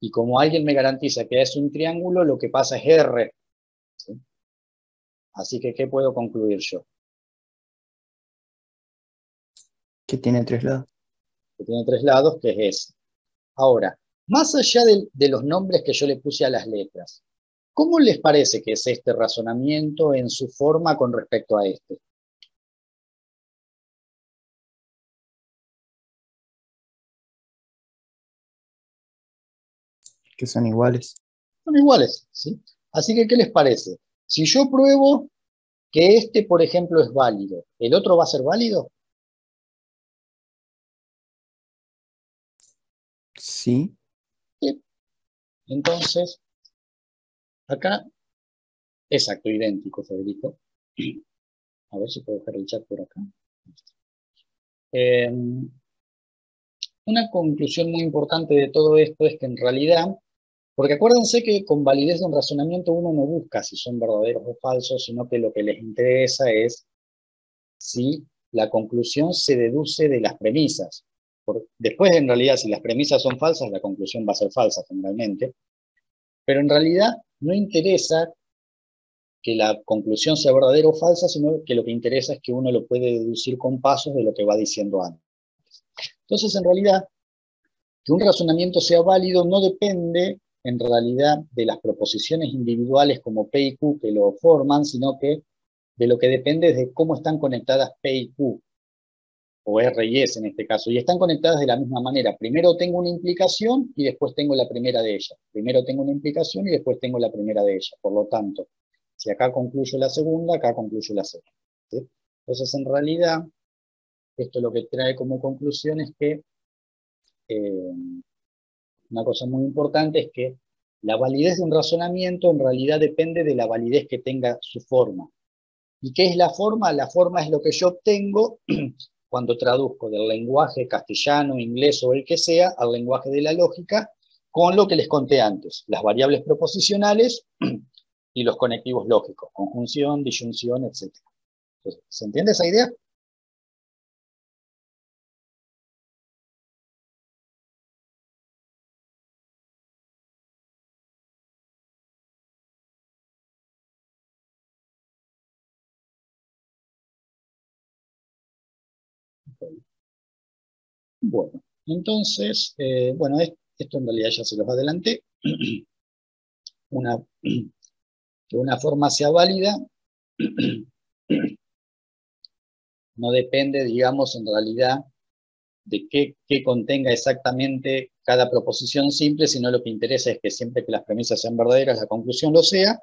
Y como alguien me garantiza que es un triángulo, lo que pasa es R. Así que, ¿qué puedo concluir yo? Que tiene tres lados. Que tiene tres lados, que es S. Ahora, más allá de, de los nombres que yo le puse a las letras, ¿Cómo les parece que es este razonamiento en su forma con respecto a este? Que son iguales. Son iguales, ¿sí? Así que, ¿qué les parece? Si yo pruebo que este, por ejemplo, es válido, ¿el otro va a ser válido? Sí. Entonces, acá, exacto, idéntico, Federico. A ver si puedo dejar el chat por acá. Eh, una conclusión muy importante de todo esto es que en realidad, porque acuérdense que con validez de un razonamiento uno no busca si son verdaderos o falsos, sino que lo que les interesa es si la conclusión se deduce de las premisas. Después, en realidad, si las premisas son falsas, la conclusión va a ser falsa generalmente. Pero en realidad no interesa que la conclusión sea verdadera o falsa, sino que lo que interesa es que uno lo puede deducir con pasos de lo que va diciendo antes. Entonces, en realidad, que un razonamiento sea válido no depende en realidad de las proposiciones individuales como P y Q que lo forman, sino que de lo que depende es de cómo están conectadas P y Q, o R y S en este caso, y están conectadas de la misma manera. Primero tengo una implicación y después tengo la primera de ellas. Primero tengo una implicación y después tengo la primera de ellas. Por lo tanto, si acá concluyo la segunda, acá concluyo la segunda. Entonces, en realidad, esto lo que trae como conclusión es que eh, una cosa muy importante es que la validez de un razonamiento en realidad depende de la validez que tenga su forma. ¿Y qué es la forma? La forma es lo que yo obtengo cuando traduzco del lenguaje castellano, inglés o el que sea al lenguaje de la lógica con lo que les conté antes, las variables proposicionales y los conectivos lógicos, conjunción, disyunción, etc. ¿Se entiende esa idea? Bueno, entonces, eh, bueno, esto en realidad ya se los adelanté. Una, que una forma sea válida no depende, digamos, en realidad de qué, contenga exactamente cada proposición simple, sino lo que interesa es que siempre que las premisas sean verdaderas, la conclusión lo sea,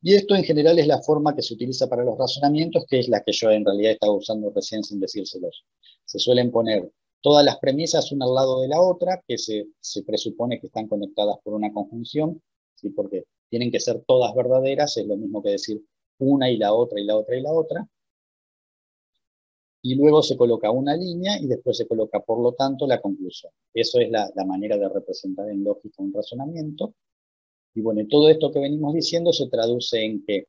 y esto en general es la forma que se utiliza para los razonamientos, que es la que yo en realidad estaba usando recién sin decírselos. Se suelen poner todas las premisas una al lado de la otra, que se, presupone que están conectadas por una conjunción, ¿sí? porque tienen que ser todas verdaderas, es lo mismo que decir una y la otra y la otra y la otra. Y luego se coloca una línea y después se coloca, por lo tanto, la conclusión. Eso es la, manera de representar en lógica un razonamiento. Y bueno, todo esto que venimos diciendo se traduce en que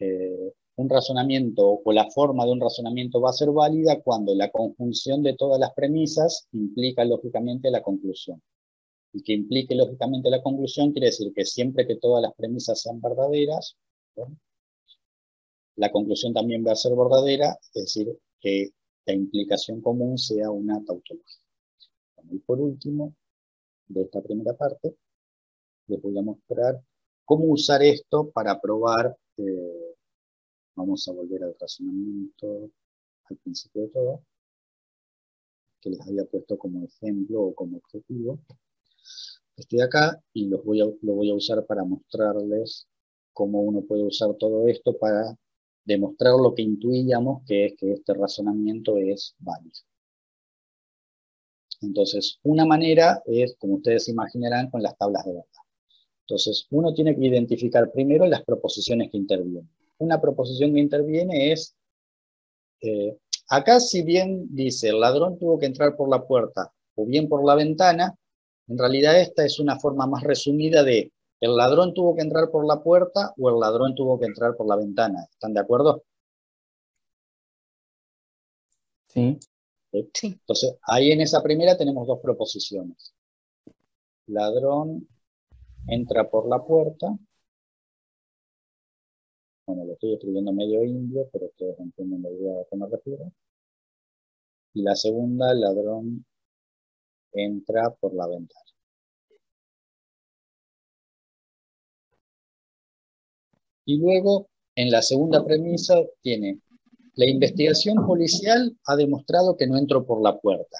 eh, un razonamiento o la forma de un razonamiento va a ser válida cuando la conjunción de todas las premisas implica lógicamente la conclusión. Y que implique lógicamente la conclusión quiere decir que siempre que todas las premisas sean verdaderas, la conclusión también va a ser verdadera, es decir, que la implicación común sea una tautología. y por último, de esta primera parte, les voy a mostrar cómo usar esto para probar eh, Vamos a volver al razonamiento al principio de todo, que les había puesto como ejemplo o como objetivo. Estoy acá y los voy a, lo voy a usar para mostrarles cómo uno puede usar todo esto para demostrar lo que intuíamos, que es que este razonamiento es válido. Entonces, una manera es, como ustedes imaginarán, con las tablas de verdad. Entonces, uno tiene que identificar primero las proposiciones que intervienen una proposición que interviene es, eh, acá si bien dice el ladrón tuvo que entrar por la puerta o bien por la ventana, en realidad esta es una forma más resumida de el ladrón tuvo que entrar por la puerta o el ladrón tuvo que entrar por la ventana. ¿Están de acuerdo? Sí. Entonces, ahí en esa primera tenemos dos proposiciones. Ladrón entra por la puerta bueno, lo estoy escribiendo medio indio, pero ustedes entienden la idea a qué me refiero. Y la segunda, el ladrón entra por la ventana. Y luego, en la segunda premisa, tiene, la investigación policial ha demostrado que no entró por la puerta.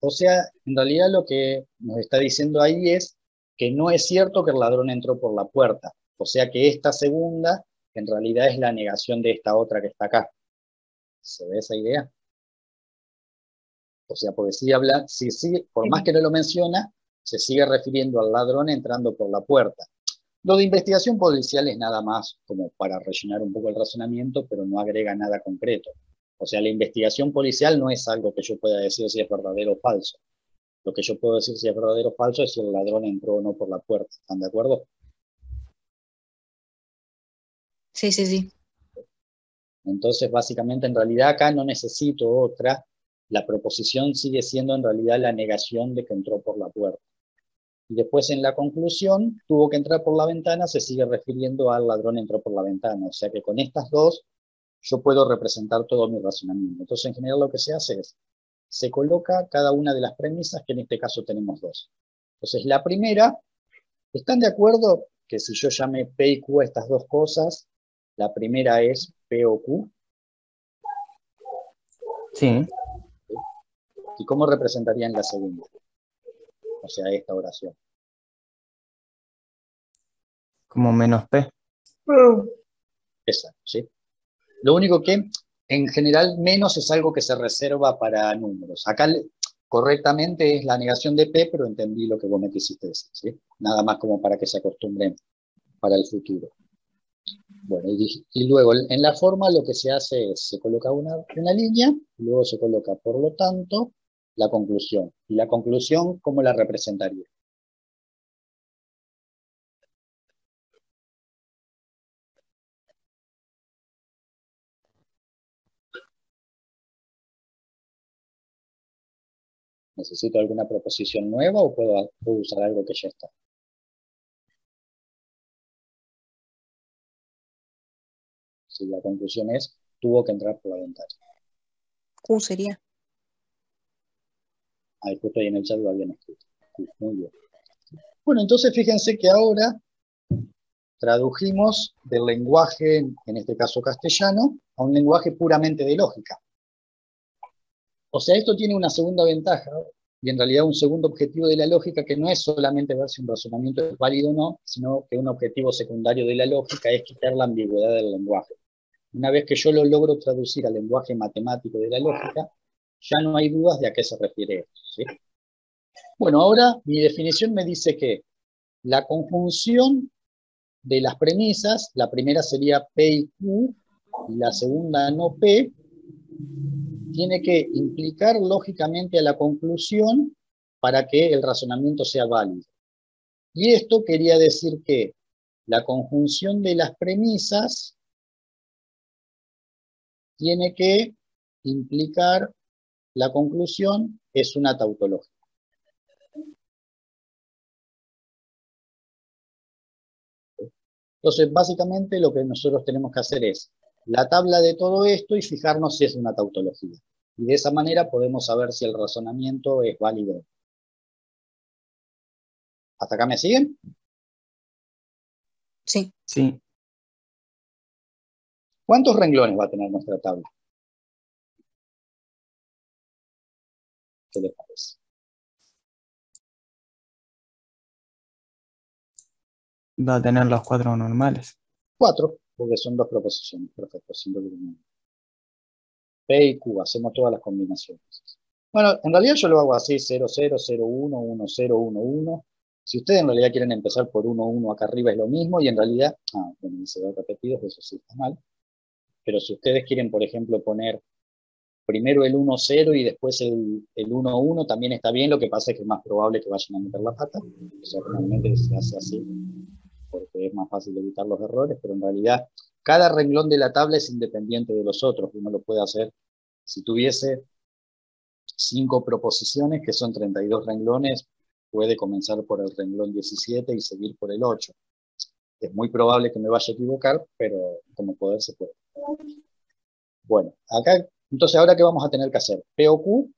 O sea, en realidad lo que nos está diciendo ahí es que no es cierto que el ladrón entró por la puerta. O sea que esta segunda, en realidad es la negación de esta otra que está acá. ¿Se ve esa idea? O sea, porque si habla, si sigue, por más que no lo menciona, se sigue refiriendo al ladrón entrando por la puerta. Lo de investigación policial es nada más como para rellenar un poco el razonamiento, pero no agrega nada concreto. O sea, la investigación policial no es algo que yo pueda decir si es verdadero o falso. Lo que yo puedo decir si es verdadero o falso es si el ladrón entró o no por la puerta. ¿Están de acuerdo? Sí, sí, sí. Entonces, básicamente, en realidad acá no necesito otra. La proposición sigue siendo en realidad la negación de que entró por la puerta. Y después en la conclusión, tuvo que entrar por la ventana, se sigue refiriendo al ladrón entró por la ventana. O sea que con estas dos yo puedo representar todo mi razonamiento. Entonces, en general lo que se hace es, se coloca cada una de las premisas, que en este caso tenemos dos. Entonces, la primera, ¿están de acuerdo que si yo llame P y Q a estas dos cosas, la primera es P o Q? Sí, ¿Y cómo representarían la segunda? O sea, esta oración. como menos P. Exacto, ¿sí? Lo único que, en general, menos es algo que se reserva para números. Acá correctamente es la negación de P, pero entendí lo que vos me quisiste decir, ¿sí? Nada más como para que se acostumbren para el futuro. Bueno, y, luego en la forma lo que se hace es, se coloca una, línea, luego se coloca, por lo tanto, la conclusión. Y la conclusión, ¿cómo la representaría? ¿Necesito alguna proposición nueva o puedo usar algo que ya está? Si la conclusión es, tuvo que entrar por la ventana. Q sería. Ahí justo ahí en el chat lo habían escrito. Sí, Muy bien. Bueno, entonces fíjense que ahora tradujimos del lenguaje, en este caso castellano, a un lenguaje puramente de lógica. O sea, esto tiene una segunda ventaja, y en realidad un segundo objetivo de la lógica, que no es solamente ver si un razonamiento es válido o no, sino que un objetivo secundario de la lógica es quitar la ambigüedad del lenguaje. Una vez que yo lo logro traducir al lenguaje matemático de la lógica, ya no hay dudas de a qué se refiere esto. ¿sí? Bueno, ahora mi definición me dice que la conjunción de las premisas, la primera sería P y Q, y la segunda no P, tiene que implicar lógicamente a la conclusión para que el razonamiento sea válido. Y esto quería decir que la conjunción de las premisas tiene que implicar la conclusión es una tautología. Entonces, básicamente lo que nosotros tenemos que hacer es la tabla de todo esto y fijarnos si es una tautología. Y de esa manera podemos saber si el razonamiento es válido. ¿Hasta acá me siguen? Sí. Sí, ¿Cuántos renglones va a tener nuestra tabla? ¿Qué les parece? va a tener los cuatro normales. Cuatro, porque son dos proposiciones. Perfecto. P y Q, hacemos todas las combinaciones. Bueno, en realidad yo lo hago así, 0, 0, 0, 1, 1, 0, 1, 1. Si ustedes en realidad quieren empezar por 1, 1 acá arriba es lo mismo, y en realidad, ah, bueno, dice dos repetidos, eso sí está mal. Pero si ustedes quieren, por ejemplo, poner primero el 1, 0 y después el, el 1, 1, también está bien, lo que pasa es que es más probable que vayan a meter la pata. O sea, normalmente se hace así, porque es más fácil evitar los errores, pero en realidad cada renglón de la tabla es independiente de los otros. Uno lo puede hacer si tuviese cinco proposiciones, que son 32 renglones, puede comenzar por el renglón 17 y seguir por el 8. Es muy probable que me vaya a equivocar, pero como poder se puede. Bueno, acá, entonces ahora qué vamos a tener que hacer? P o Q.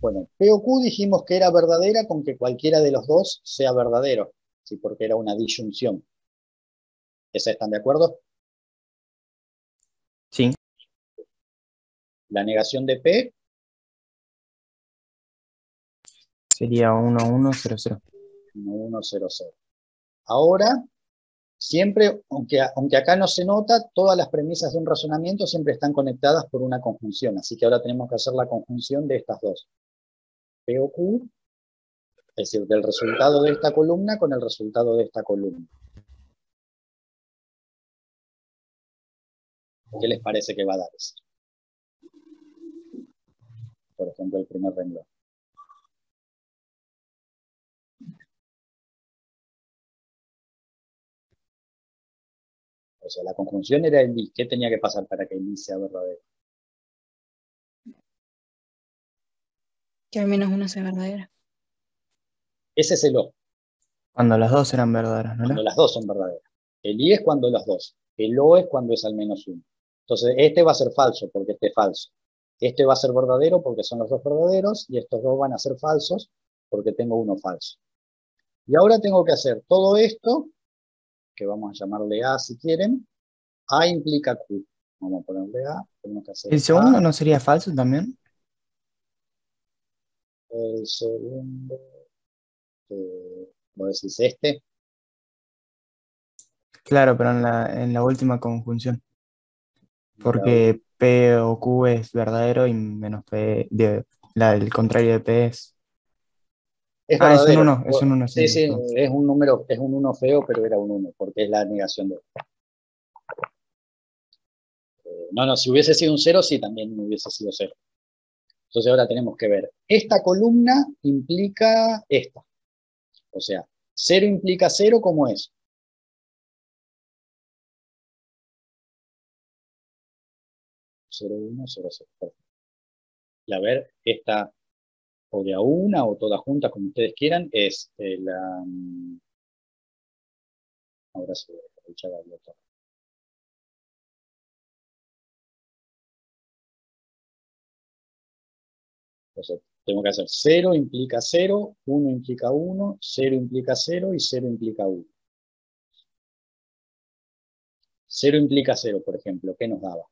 Bueno, P o Q dijimos que era verdadera con que cualquiera de los dos sea verdadero. ¿sí? porque era una disyunción. ¿Esa están de acuerdo? Sí. La negación de P Sería 1, 1, 0, 0. 1, 0, 0. Ahora, siempre, aunque, aunque acá no se nota, todas las premisas de un razonamiento siempre están conectadas por una conjunción. Así que ahora tenemos que hacer la conjunción de estas dos. P o Q, es decir, del resultado de esta columna con el resultado de esta columna. ¿Qué les parece que va a dar eso? Por ejemplo, el primer renglón. O sea, la conjunción era el i. ¿Qué tenía que pasar para que el i sea verdadero? Que al menos una sea verdadera. Ese es el o, Cuando las dos eran verdaderas, ¿no? cuando las dos son verdaderas. El i es cuando las dos. El o es cuando es al menos uno. Entonces, este va a ser falso porque este es falso. Este va a ser verdadero porque son los dos verdaderos y estos dos van a ser falsos porque tengo uno falso. Y ahora tengo que hacer todo esto, que vamos a llamarle A si quieren. A implica Q. Vamos a ponerle A. Tenemos que hacer ¿El segundo A. no sería falso también? El segundo, eh, ¿vos decís este? Claro, pero en la, en la última conjunción. Porque P o Q es verdadero y menos P, de, la, el contrario de P es. Es Ah, es un verdadero. uno, es un uno, Sí, sí, sí, es un número, es un uno feo, pero era un uno, porque es la negación de Eh, No, no, si hubiese sido un cero, sí, también hubiese sido cero. Entonces ahora tenemos que ver, esta columna implica esta. O sea, cero implica cero, ¿cómo es? Cero, uno, cero, cero. Y a ver, esta o de a una o todas juntas, como ustedes quieran, es eh, la... mm, Ahora se ya la otra. Entonces, tengo que hacer 0 implica 0, 1 implica 1, 0 implica 0 y 0 implica 1. 0 implica 0, por ejemplo, ¿qué nos daba?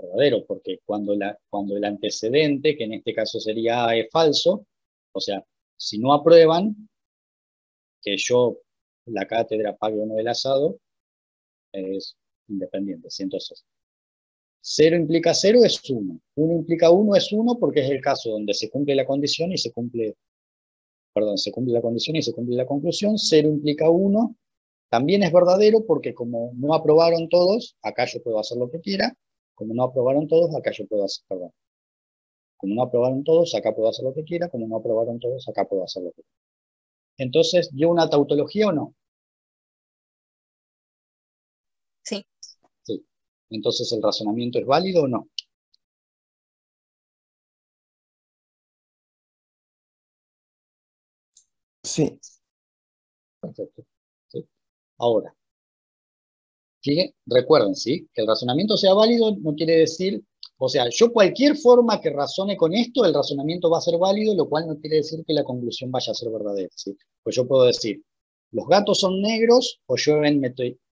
Verdadero, porque cuando, la, cuando el antecedente, que en este caso sería A, es falso, o sea, si no aprueban que yo la cátedra pague o no el asado, es independiente. ¿sí? Entonces, 0 implica 0 es 1. 1 implica 1 es 1 porque es el caso donde se cumple la condición y se cumple, perdón, se cumple la condición y se cumple la conclusión. 0 implica 1. También es verdadero porque como no aprobaron todos, acá yo puedo hacer lo que quiera. Como no aprobaron todos, acá yo puedo hacer, perdón. Como no aprobaron todos, acá puedo hacer lo que quiera. Como no aprobaron todos, acá puedo hacer lo que quiera. Entonces, ¿dio una tautología o no? Sí. Sí. Entonces, ¿el razonamiento es válido o no? Sí. Perfecto. ¿sí? Ahora, fíjense, recuerden, ¿sí? Que el razonamiento sea válido no quiere decir, o sea, yo cualquier forma que razone con esto, el razonamiento va a ser válido, lo cual no quiere decir que la conclusión vaya a ser verdadera, ¿sí? Pues yo puedo decir, los gatos son negros o llueven,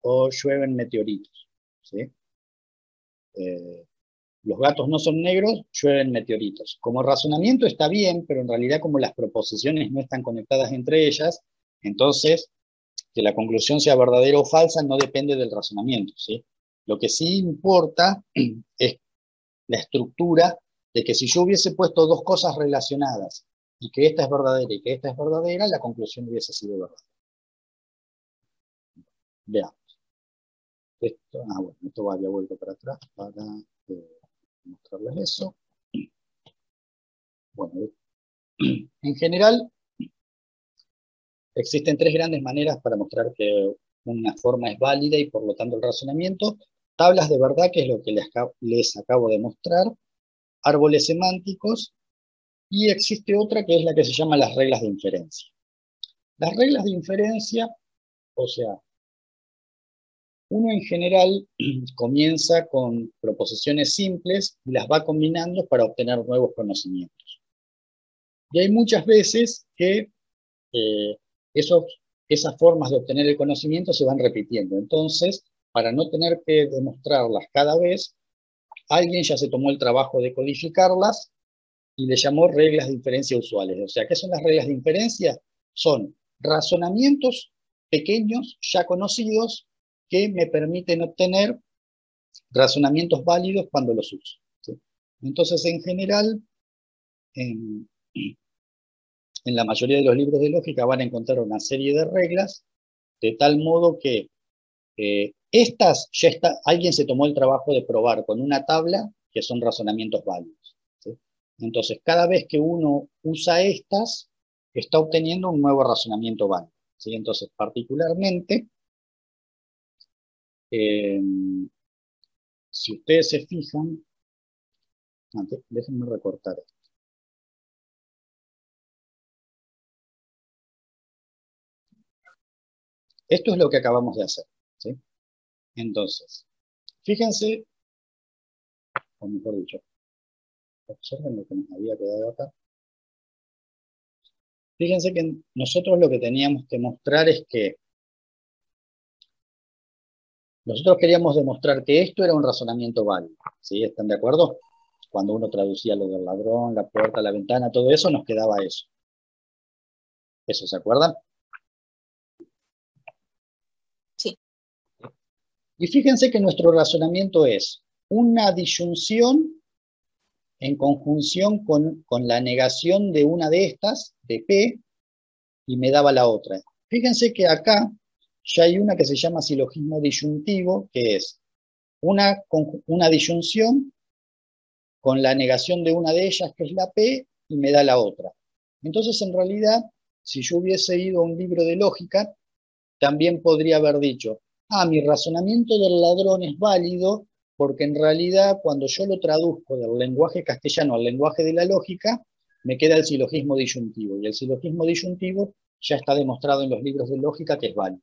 o llueven meteoritos, ¿sí? Eh, los gatos no son negros, llueven meteoritos. Como razonamiento está bien, pero en realidad como las proposiciones no están conectadas entre ellas, entonces que la conclusión sea verdadera o falsa no depende del razonamiento, ¿sí? Lo que sí importa es la estructura de que si yo hubiese puesto dos cosas relacionadas y que esta es verdadera y que esta es verdadera, la conclusión hubiese sido verdadera. Veamos. Esto, ah, bueno, esto había vuelto para atrás para eh, mostrarles eso. Bueno, en general, existen tres grandes maneras para mostrar que una forma es válida y por lo tanto el razonamiento. Tablas de verdad, que es lo que les acabo, de mostrar. Árboles semánticos. Y existe otra que es la que se llama las reglas de inferencia. Las reglas de inferencia, o sea, uno en general comienza con proposiciones simples y las va combinando para obtener nuevos conocimientos. Y hay muchas veces que eh, esas formas de obtener el conocimiento se van repitiendo. Entonces, para no tener que demostrarlas cada vez, alguien ya se tomó el trabajo de codificarlas y le llamó reglas de inferencia usuales. O sea, ¿qué son las reglas de inferencia? Son razonamientos pequeños ya conocidos que me permiten obtener razonamientos válidos cuando los uso. Entonces, en general, en, en, la mayoría de los libros de lógica van a encontrar una serie de reglas, de tal modo que eh, estas ya está, alguien se tomó el trabajo de probar con una tabla que son razonamientos válidos. Entonces, cada vez que uno usa estas, está obteniendo un nuevo razonamiento válido. Entonces, particularmente, eh, si ustedes se fijan, déjenme recortar esto. Esto es lo que acabamos de hacer. ¿sí? Entonces, fíjense, o mejor dicho, observen lo que nos había quedado acá. Fíjense que nosotros lo que teníamos que mostrar es que nosotros queríamos demostrar que esto era un razonamiento válido. ¿Sí? ¿Están de acuerdo? Cuando uno traducía lo del ladrón, la puerta, la ventana, todo eso, nos quedaba eso. ¿Eso se acuerdan? Sí. Y fíjense que nuestro razonamiento es una disyunción en conjunción con, con la negación de una de estas, de P, y me daba la otra. Fíjense que acá ya hay una que se llama silogismo disyuntivo, que es una, una disyunción con la negación de una de ellas, que es la P, y me da la otra. Entonces, en realidad, si yo hubiese ido a un libro de lógica, también podría haber dicho, ah, mi razonamiento del ladrón es válido porque en realidad cuando yo lo traduzco del lenguaje castellano al lenguaje de la lógica, me queda el silogismo disyuntivo. Y el silogismo disyuntivo ya está demostrado en los libros de lógica que es válido.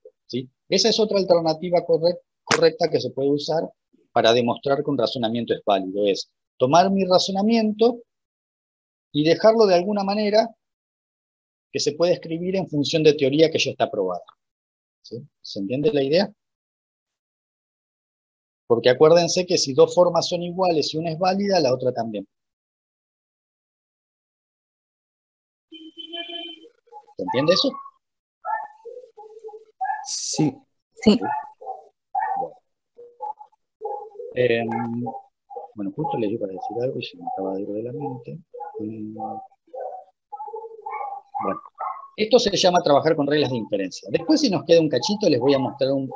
Esa es otra alternativa correcta que se puede usar para demostrar que un razonamiento es válido. Es tomar mi razonamiento y dejarlo de alguna manera que se puede escribir en función de teoría que ya está probada. ¿Se entiende la idea? Porque acuérdense que si dos formas son iguales y una es válida, la otra también. ¿Se entiende eso? Sí. Sí. Eh, bueno, justo les iba a decir algo y se me acaba de ir de la mente. Mm, bueno, esto se llama trabajar con reglas de inferencia. Después, si nos queda un cachito, les voy a mostrar un...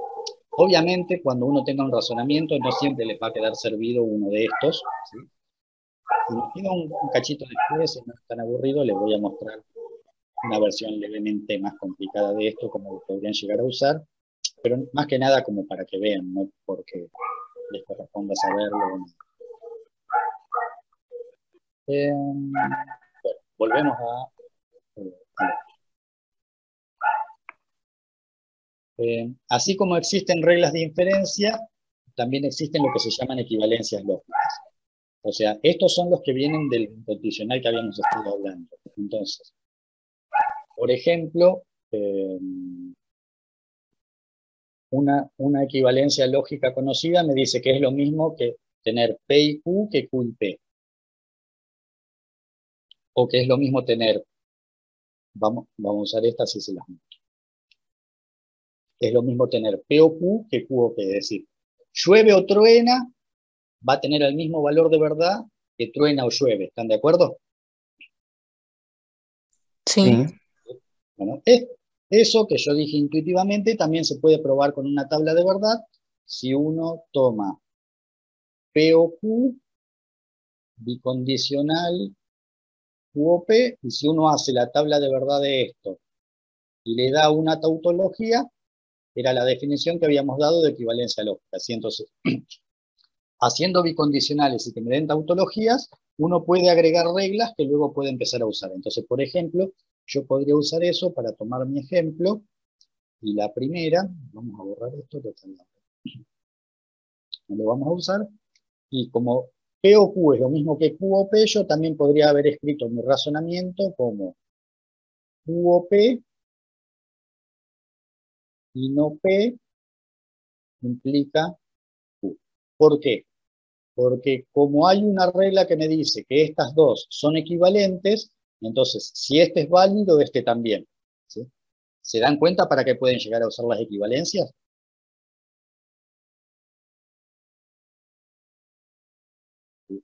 Obviamente, cuando uno tenga un razonamiento, no siempre les va a quedar servido uno de estos. Si nos queda un, un cachito después, si no es tan aburrido, les voy a mostrar una versión levemente más complicada de esto, como lo podrían llegar a usar, pero más que nada como para que vean, no porque les corresponda saberlo. Eh, bueno, volvemos a... Eh, así como existen reglas de inferencia, también existen lo que se llaman equivalencias lógicas. O sea, estos son los que vienen del condicional que habíamos estado hablando. Entonces, por ejemplo, eh, una, una, equivalencia lógica conocida me dice que es lo mismo que tener P y Q que Q y P. O que es lo mismo tener, vamos, vamos a usar esta si se las muestro. Es lo mismo tener P o Q que Q o P. Es decir, llueve o truena, va a tener el mismo valor de verdad que truena o llueve. ¿Están de acuerdo? Sí. Bueno, eso que yo dije intuitivamente también se puede probar con una tabla de verdad si uno toma P o Q, bicondicional Q o P, y si uno hace la tabla de verdad de esto y le da una tautología, era la definición que habíamos dado de equivalencia lógica. ¿sí? Entonces, haciendo bicondicionales y que me den tautologías, uno puede agregar reglas que luego puede empezar a usar. Entonces, por ejemplo, yo podría usar eso para tomar mi ejemplo. Y la primera, vamos a borrar esto, no lo vamos a usar. Y como P o Q es lo mismo que Q o P, yo también podría haber escrito mi razonamiento como Q o P y no P implica Q. ¿Por qué? Porque como hay una regla que me dice que estas dos son equivalentes, entonces si este es válido, este también. ¿Se dan cuenta para qué pueden llegar a usar las equivalencias?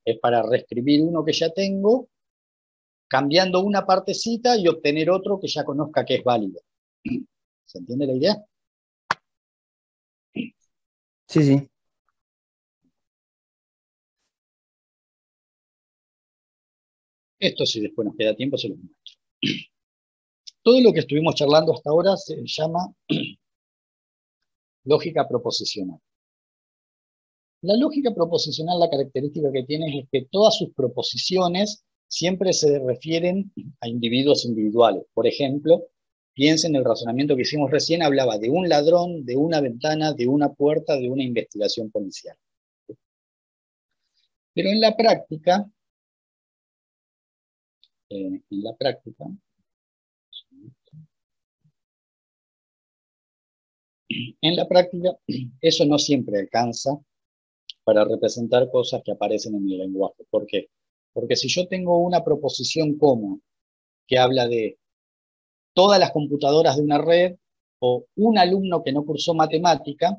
Es para reescribir uno que ya tengo, cambiando una partecita y obtener otro que ya conozca que es válido. ¿Se entiende la idea? Sí, sí. Esto si después nos queda tiempo se los muestro. Todo lo que estuvimos charlando hasta ahora se llama lógica proposicional. La lógica proposicional, la característica que tiene es que todas sus proposiciones siempre se refieren a individuos individuales. Por ejemplo, piensen en el razonamiento que hicimos recién, hablaba de un ladrón, de una ventana, de una puerta, de una investigación policial. Pero en la práctica, eh, en la práctica, en la práctica, eso no siempre alcanza para representar cosas que aparecen en el lenguaje. ¿Por qué? Porque si yo tengo una proposición como que habla de todas las computadoras de una red o un alumno que no cursó matemática,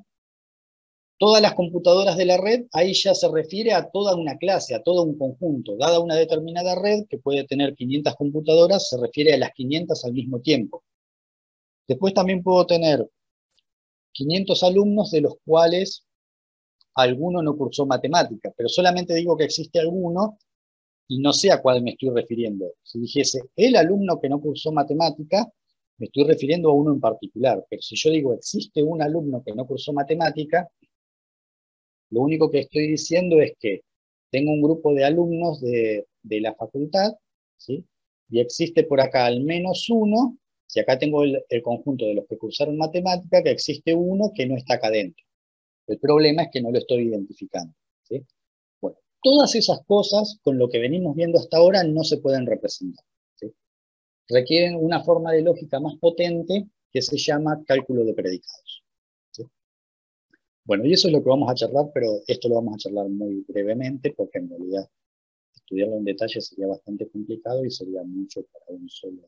todas las computadoras de la red, ahí ya se refiere a toda una clase, a todo un conjunto. Dada una determinada red que puede tener 500 computadoras, se refiere a las 500 al mismo tiempo. Después también puedo tener 500 alumnos de los cuales alguno no cursó matemática, pero solamente digo que existe alguno y no sé a cuál me estoy refiriendo. Si dijese el alumno que no cursó matemática, me estoy refiriendo a uno en particular, pero si yo digo existe un alumno que no cursó matemática, lo único que estoy diciendo es que tengo un grupo de alumnos de, la facultad, ¿sí? y existe por acá al menos uno, si acá tengo el, conjunto de los que cursaron matemática, que existe uno que no está acá dentro. El problema es que no lo estoy identificando. Todas esas cosas con lo que venimos viendo hasta ahora no se pueden representar. Requieren una forma de lógica más potente que se llama cálculo de predicados. Bueno, y eso es lo que vamos a charlar, pero esto lo vamos a charlar muy brevemente porque en realidad estudiarlo en detalle sería bastante complicado y sería mucho para un solo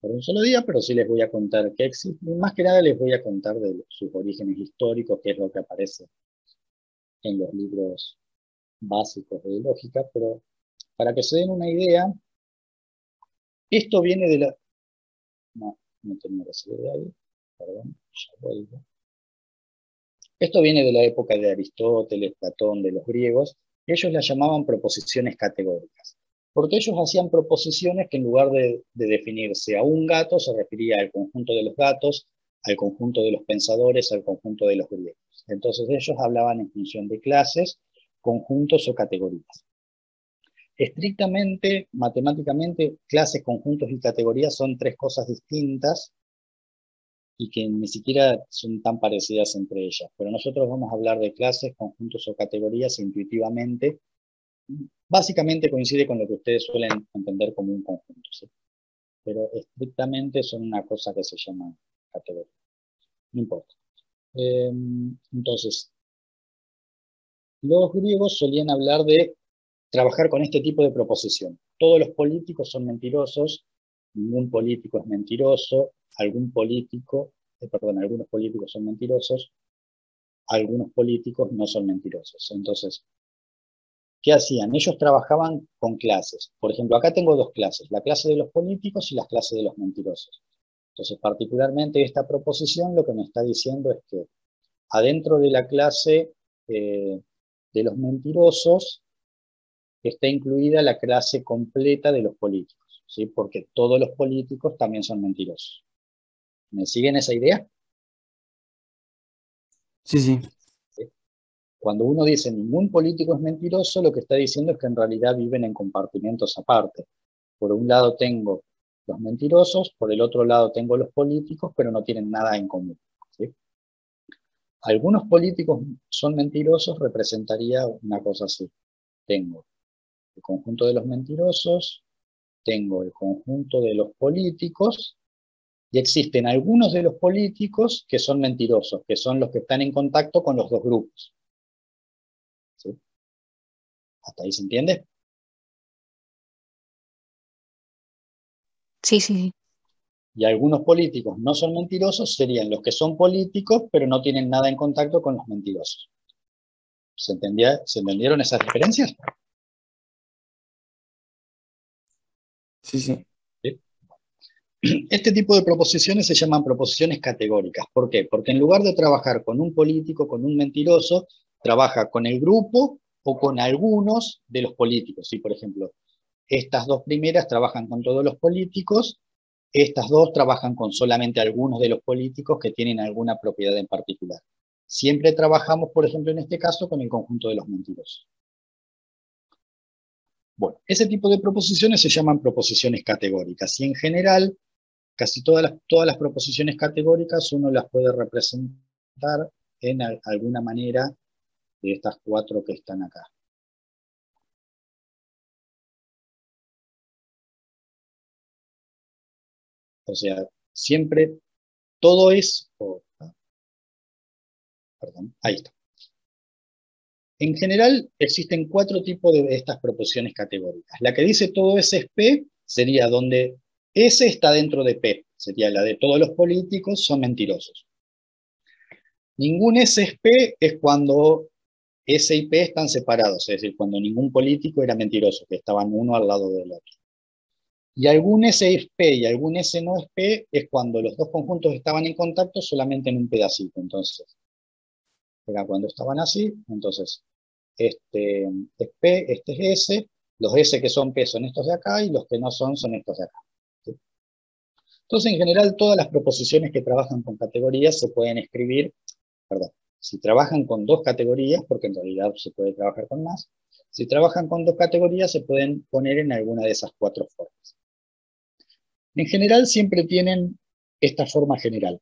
por un solo día, pero sí les voy a contar qué existe. Más que nada les voy a contar de sus orígenes históricos, que es lo que aparece en los libros básicos de lógica, pero para que se den una idea, esto viene de la... No, no de ahí, perdón, ya vuelvo. Esto viene de la época de Aristóteles, Platón, de los griegos, y ellos la llamaban proposiciones categóricas porque ellos hacían proposiciones que en lugar de, definirse a un gato, se refería al conjunto de los gatos, al conjunto de los pensadores, al conjunto de los griegos. Entonces ellos hablaban en función de clases, conjuntos o categorías. Estrictamente, matemáticamente, clases, conjuntos y categorías son tres cosas distintas y que ni siquiera son tan parecidas entre ellas. Pero nosotros vamos a hablar de clases, conjuntos o categorías intuitivamente básicamente coincide con lo que ustedes suelen entender como un conjunto, pero estrictamente son una cosa que se llama categoría. No importa. Em, entonces, los griegos solían hablar de trabajar con este tipo de proposición. Todos los políticos son mentirosos, ningún político es mentiroso, algún político, eh, perdón, algunos políticos son mentirosos, algunos políticos no son mentirosos. Entonces, ¿Qué hacían? Ellos trabajaban con clases. Por ejemplo, acá tengo dos clases, la clase de los políticos y la clase de los mentirosos. Entonces, particularmente esta proposición lo que me está diciendo es que adentro de la clase eh, de los mentirosos está incluida la clase completa de los políticos, ¿sí? porque todos los políticos también son mentirosos. ¿Me siguen esa idea? Sí, sí. Cuando uno dice ningún político es mentiroso, lo que está diciendo es que en realidad viven en compartimentos aparte. Por un lado tengo los mentirosos, por el otro lado tengo los políticos, pero no tienen nada en común. Algunos políticos son mentirosos representaría una cosa así. Tengo el conjunto de los mentirosos, tengo el conjunto de los políticos, y existen algunos de los políticos que son mentirosos, que son los que están en contacto con los dos grupos. ¿Hasta ahí se entiende? Sí, sí, sí. Y algunos políticos no son mentirosos serían los que son políticos, pero no tienen nada en contacto con los mentirosos. ¿Se, entendía, ¿se entendieron esas diferencias? Sí, sí. Este tipo de proposiciones se llaman proposiciones categóricas. ¿Por qué? Porque en lugar de trabajar con un político, con un mentiroso, trabaja con el grupo o con algunos de los políticos. Si, por ejemplo, estas dos primeras trabajan con todos los políticos, estas dos trabajan con solamente algunos de los políticos que tienen alguna propiedad en particular. Siempre trabajamos, por ejemplo, en este caso, con el conjunto de los mentirosos. Bueno, ese tipo de proposiciones se llaman proposiciones categóricas y en general casi todas todas las proposiciones categóricas uno las puede representar en alguna manera de estas cuatro que están acá. O sea, siempre todo es... perdón, ahí está. En general, existen cuatro tipos de estas proposiciones categóricas. La que dice todo S es P sería donde S está dentro de P, sería la de todos los políticos son mentirosos. Ningún S es P es cuando S y P están separados, es decir, cuando ningún político era mentiroso, que estaban uno al lado del otro. Y algún S es P y algún S no es P es cuando los dos conjuntos estaban en contacto solamente en un pedacito. Entonces, era cuando estaban así, entonces este es P, este es S, los S que son P son estos de acá y los que no son son estos de acá. Entonces, en general, todas las proposiciones que trabajan con categorías se pueden escribir, perdón, si trabajan con dos categorías, porque en realidad se puede trabajar con más, si trabajan con dos categorías se pueden poner en alguna de esas cuatro formas. En general siempre tienen esta forma general.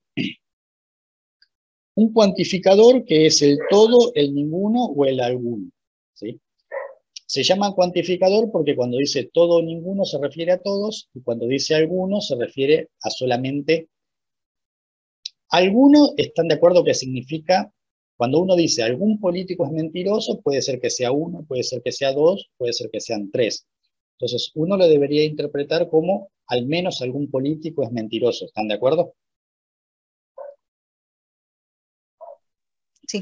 Un cuantificador que es el todo, el ninguno o el alguno. ¿sí? Se llama cuantificador porque cuando dice todo o ninguno se refiere a todos y cuando dice alguno se refiere a solamente alguno. ¿Están de acuerdo que significa? Cuando uno dice algún político es mentiroso, puede ser que sea uno, puede ser que sea dos, puede ser que sean tres. Entonces, uno lo debería interpretar como al menos algún político es mentiroso. ¿Están de acuerdo? Sí.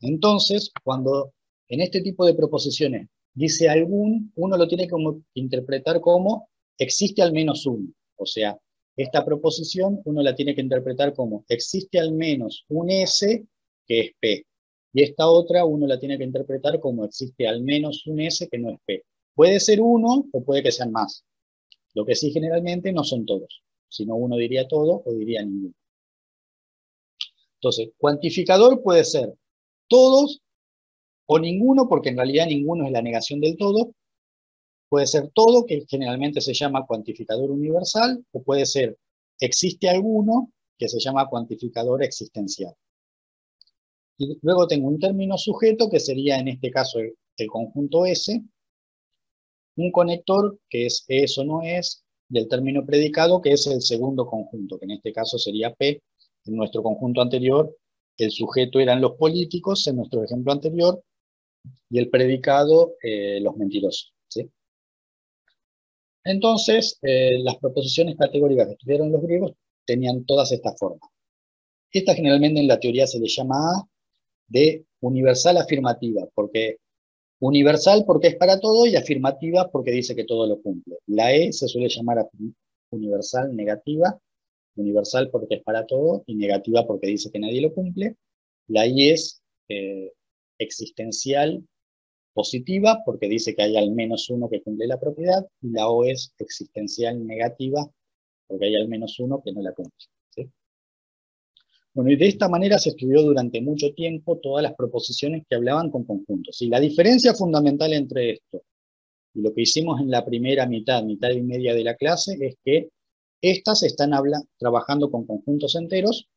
Entonces, cuando en este tipo de proposiciones dice algún, uno lo tiene que interpretar como existe al menos uno. O sea, esta proposición uno la tiene que interpretar como existe al menos un S que es P. Y esta otra uno la tiene que interpretar como existe al menos un S que no es P. Puede ser uno o puede que sean más. Lo que sí generalmente no son todos. sino uno diría todo o diría ninguno. Entonces, cuantificador puede ser todos o ninguno, porque en realidad ninguno es la negación del todo. Puede ser todo, que generalmente se llama cuantificador universal, o puede ser existe alguno, que se llama cuantificador existencial. Y luego tengo un término sujeto, que sería en este caso el, el conjunto S, un conector, que es es o no es, del término predicado, que es el segundo conjunto, que en este caso sería P. En nuestro conjunto anterior, el sujeto eran los políticos, en nuestro ejemplo anterior, y el predicado eh, los mentirosos. Entonces, eh, las proposiciones categóricas que estudiaron los griegos tenían todas estas formas. Esta generalmente en la teoría se le llama A de universal afirmativa, porque universal porque es para todo y afirmativa porque dice que todo lo cumple. La E se suele llamar universal negativa, universal porque es para todo y negativa porque dice que nadie lo cumple. La I es eh, existencial positiva, porque dice que hay al menos uno que cumple la propiedad, y la O es existencial negativa, porque hay al menos uno que no la cumple. Bueno, y de esta manera se estudió durante mucho tiempo todas las proposiciones que hablaban con conjuntos. Y la diferencia fundamental entre esto y lo que hicimos en la primera mitad, mitad y media de la clase, es que estas están trabajando con conjuntos enteros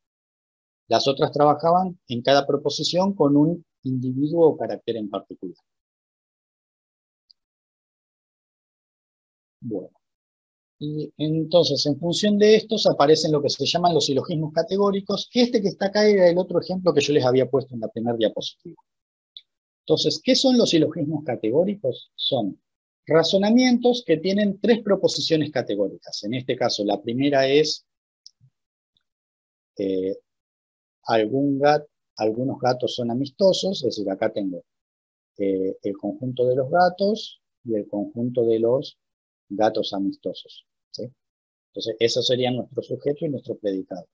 Las otras trabajaban en cada proposición con un individuo o carácter en particular. Bueno. Y entonces, en función de estos, aparecen lo que se llaman los silogismos categóricos. Este que está acá era el otro ejemplo que yo les había puesto en la primera diapositiva. Entonces, ¿qué son los silogismos categóricos? Son razonamientos que tienen tres proposiciones categóricas. En este caso, la primera es eh, algunos gatos son amistosos, es decir, acá tengo eh, el conjunto de los gatos y el conjunto de los gatos amistosos. Entonces, eso sería nuestro sujeto y nuestro predicado.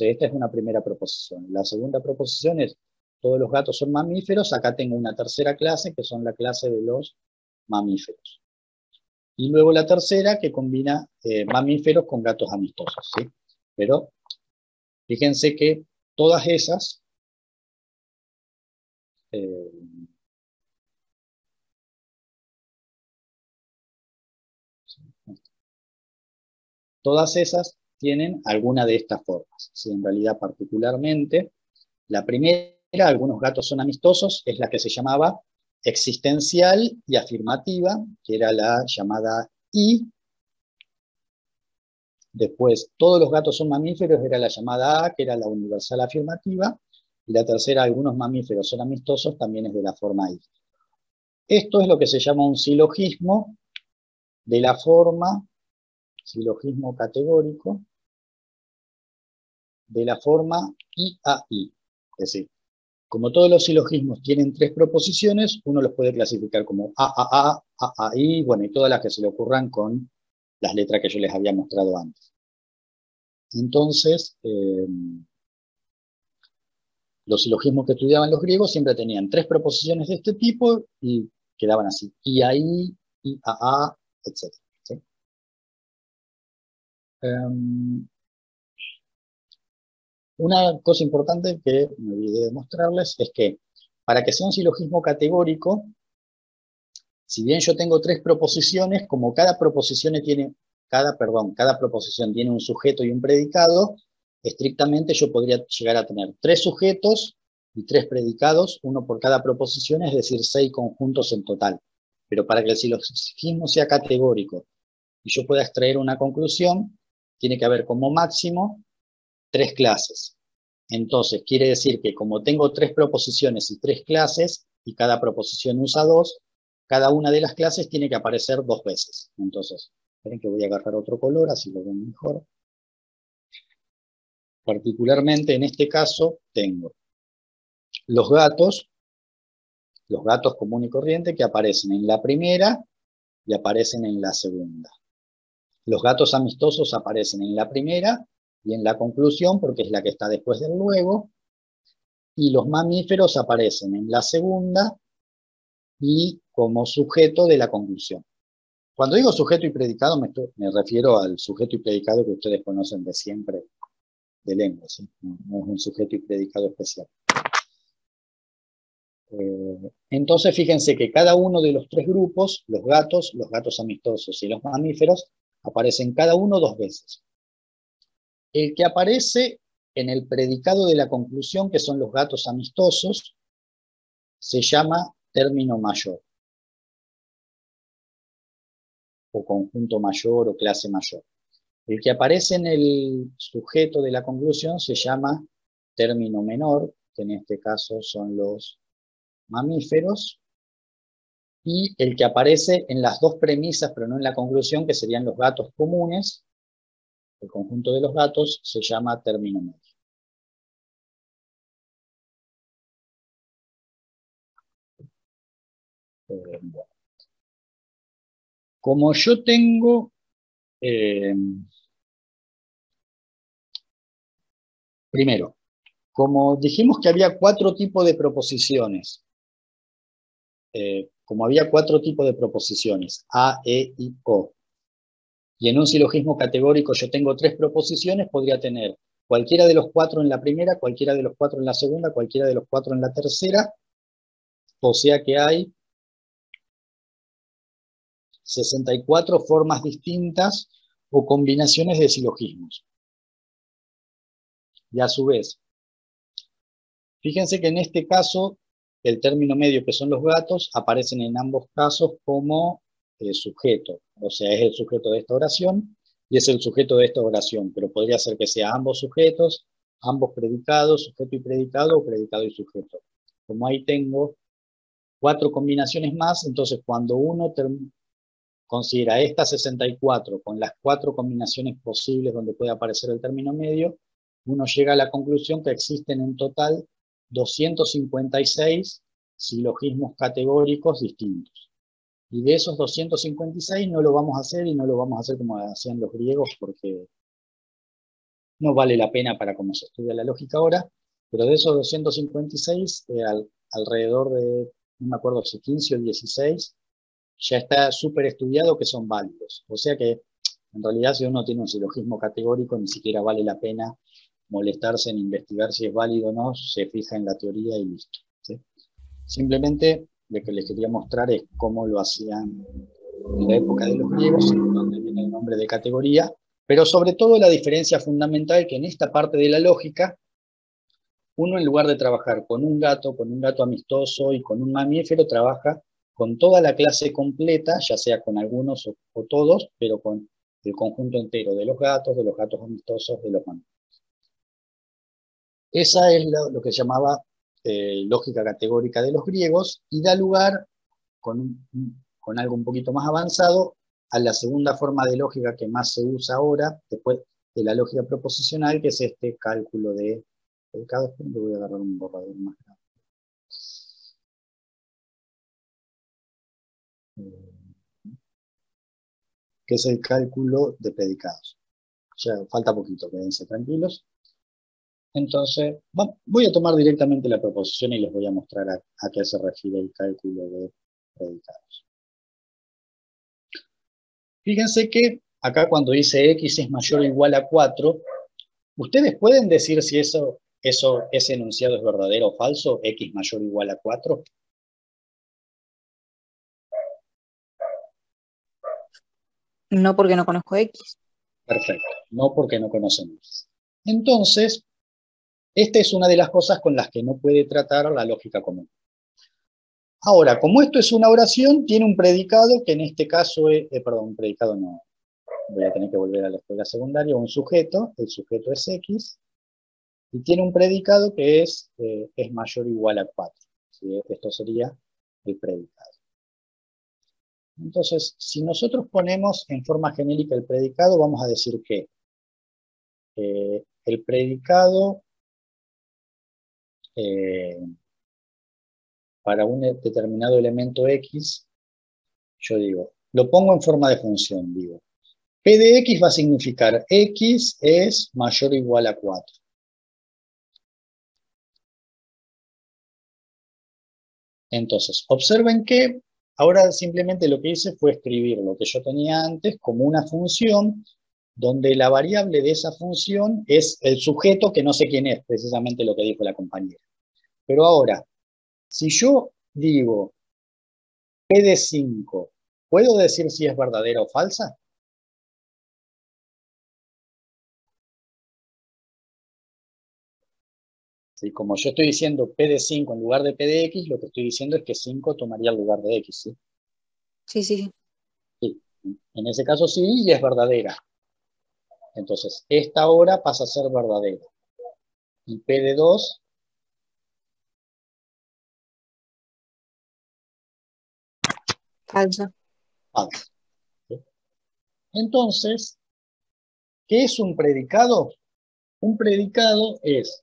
Esta es una primera proposición. La segunda proposición es, todos los gatos son mamíferos, acá tengo una tercera clase, que son la clase de los mamíferos. Y luego la tercera, que combina eh, mamíferos con gatos amistosos. ¿sí? Pero fíjense que todas esas eh, Todas esas tienen alguna de estas formas. Si en realidad particularmente, la primera, algunos gatos son amistosos, es la que se llamaba existencial y afirmativa, que era la llamada I. Después, todos los gatos son mamíferos, era la llamada A, que era la universal afirmativa. Y la tercera, algunos mamíferos son amistosos, también es de la forma I. Esto es lo que se llama un silogismo de la forma silogismo categórico de la forma I a I. Es decir, como todos los silogismos tienen tres proposiciones, uno los puede clasificar como A, A, A, A, A, I, bueno, y todas las que se le ocurran con las letras que yo les había mostrado antes. Entonces, eh, los silogismos que estudiaban los griegos siempre tenían tres proposiciones de este tipo y quedaban así, I a I, I a A, etc. Em, una cosa importante que me olvidé de mostrarles es que para que sea un silogismo categórico, si bien yo tengo tres proposiciones, como cada proposición tiene, cada, perdón, cada proposición tiene un sujeto y un predicado, estrictamente yo podría llegar a tener tres sujetos y tres predicados, uno por cada proposición, es decir, seis conjuntos en total. Pero para que el silogismo sea categórico y yo pueda extraer una conclusión, tiene que haber como máximo tres clases. Entonces, quiere decir que como tengo tres proposiciones y tres clases, y cada proposición usa dos, cada una de las clases tiene que aparecer dos veces. Entonces, esperen que voy a agarrar otro color, así lo ven mejor. Particularmente en este caso tengo los gatos, los gatos común y corriente que aparecen en la primera y aparecen en la segunda. Los gatos amistosos aparecen en la primera y en la conclusión, porque es la que está después del luego, y los mamíferos aparecen en la segunda y como sujeto de la conclusión. Cuando digo sujeto y predicado, me, refiero al sujeto y predicado que ustedes conocen de siempre de lengua, no, es un sujeto y predicado especial. Eh, entonces, fíjense que cada uno de los tres grupos, los gatos, los gatos amistosos y los mamíferos, Aparecen cada uno dos veces. El que aparece en el predicado de la conclusión, que son los gatos amistosos, se llama término mayor, o conjunto mayor o clase mayor. El que aparece en el sujeto de la conclusión se llama término menor, que en este caso son los mamíferos, y el que aparece en las dos premisas, pero no en la conclusión, que serían los gatos comunes, el conjunto de los gatos, se llama término medio. Eh, Como yo tengo eh, primero, como dijimos que había cuatro tipos de proposiciones, eh, como había cuatro tipos de proposiciones, A, E y O, y en un silogismo categórico yo tengo tres proposiciones, podría tener cualquiera de los cuatro en la primera, cualquiera de los cuatro en la segunda, cualquiera de los cuatro en la tercera, o sea que hay 64 formas distintas o combinaciones de silogismos. Y a su vez, Fíjense que en este caso, el término medio, que son los gatos, aparecen en ambos casos como eh, sujeto. O sea, es el sujeto de esta oración y es el sujeto de esta oración, pero podría ser que sea ambos sujetos, ambos predicados, sujeto y predicado, o predicado y sujeto. Como ahí tengo cuatro combinaciones más, entonces cuando uno considera esta 64 con las cuatro combinaciones posibles donde puede aparecer el término medio, uno llega a la conclusión que existen en total 256 silogismos categóricos distintos. Y de esos 256 no lo vamos a hacer y no lo vamos a hacer como hacían los griegos porque no vale la pena para cómo se estudia la lógica ahora, pero de esos 256, eh, alrededor de, no me acuerdo si 15 o 16, ya está súper estudiado que son válidos. O sea que, en realidad, si uno tiene un silogismo categórico, ni siquiera vale la pena molestarse en investigar si es válido o no, se fija en la teoría y listo. Simplemente lo que les quería mostrar es cómo lo hacían en la época de los griegos, donde viene el nombre de categoría, pero sobre todo la diferencia fundamental que en esta parte de la lógica, uno en lugar de trabajar con un gato, con un gato amistoso y con un mamífero, trabaja con toda la clase completa, ya sea con algunos o, todos, pero con el conjunto entero de los gatos, de los gatos amistosos, de los mamíferos. Esa es lo, que se llamaba eh, lógica categórica de los griegos y da lugar, con, algo un poquito más avanzado, a la segunda forma de lógica que más se usa ahora, después de la lógica proposicional, que es este cálculo de... Cada voy a agarrar un borrador más grande. que es el cálculo de predicados. Ya falta poquito, quédense tranquilos. Entonces, voy a tomar directamente la proposición y les voy a mostrar a, qué se refiere el cálculo de predicados. Fíjense que acá cuando dice x es mayor o igual a 4, ¿ustedes pueden decir si eso, eso, ese enunciado es verdadero o falso? ¿X mayor o igual a 4? No porque no conozco X. Perfecto, no porque no conocemos. Entonces, esta es una de las cosas con las que no puede tratar la lógica común. Ahora, como esto es una oración, tiene un predicado que en este caso es, eh, perdón, un predicado no, voy a tener que volver a la escuela secundaria, un sujeto, el sujeto es X, y tiene un predicado que es, eh, es mayor o igual a 4. Esto sería el predicado. Entonces, si nosotros ponemos en forma genérica el predicado, vamos a decir que eh, el predicado eh, para un determinado elemento X, yo digo, lo pongo en forma de función, digo, P de X va a significar X es mayor o igual a 4. Entonces, observen que Ahora simplemente lo que hice fue escribir lo que yo tenía antes como una función donde la variable de esa función es el sujeto que no sé quién es, precisamente lo que dijo la compañera. Pero ahora, si yo digo P de 5, ¿puedo decir si es verdadera o falsa? Como yo estoy diciendo P de 5 en lugar de P de X, lo que estoy diciendo es que 5 tomaría el lugar de X. ¿sí? Sí, sí. sí. En ese caso sí, y es verdadera. Entonces, esta hora pasa a ser verdadera. Y P de 2 Falsa. Entonces, ¿qué es un predicado? Un predicado es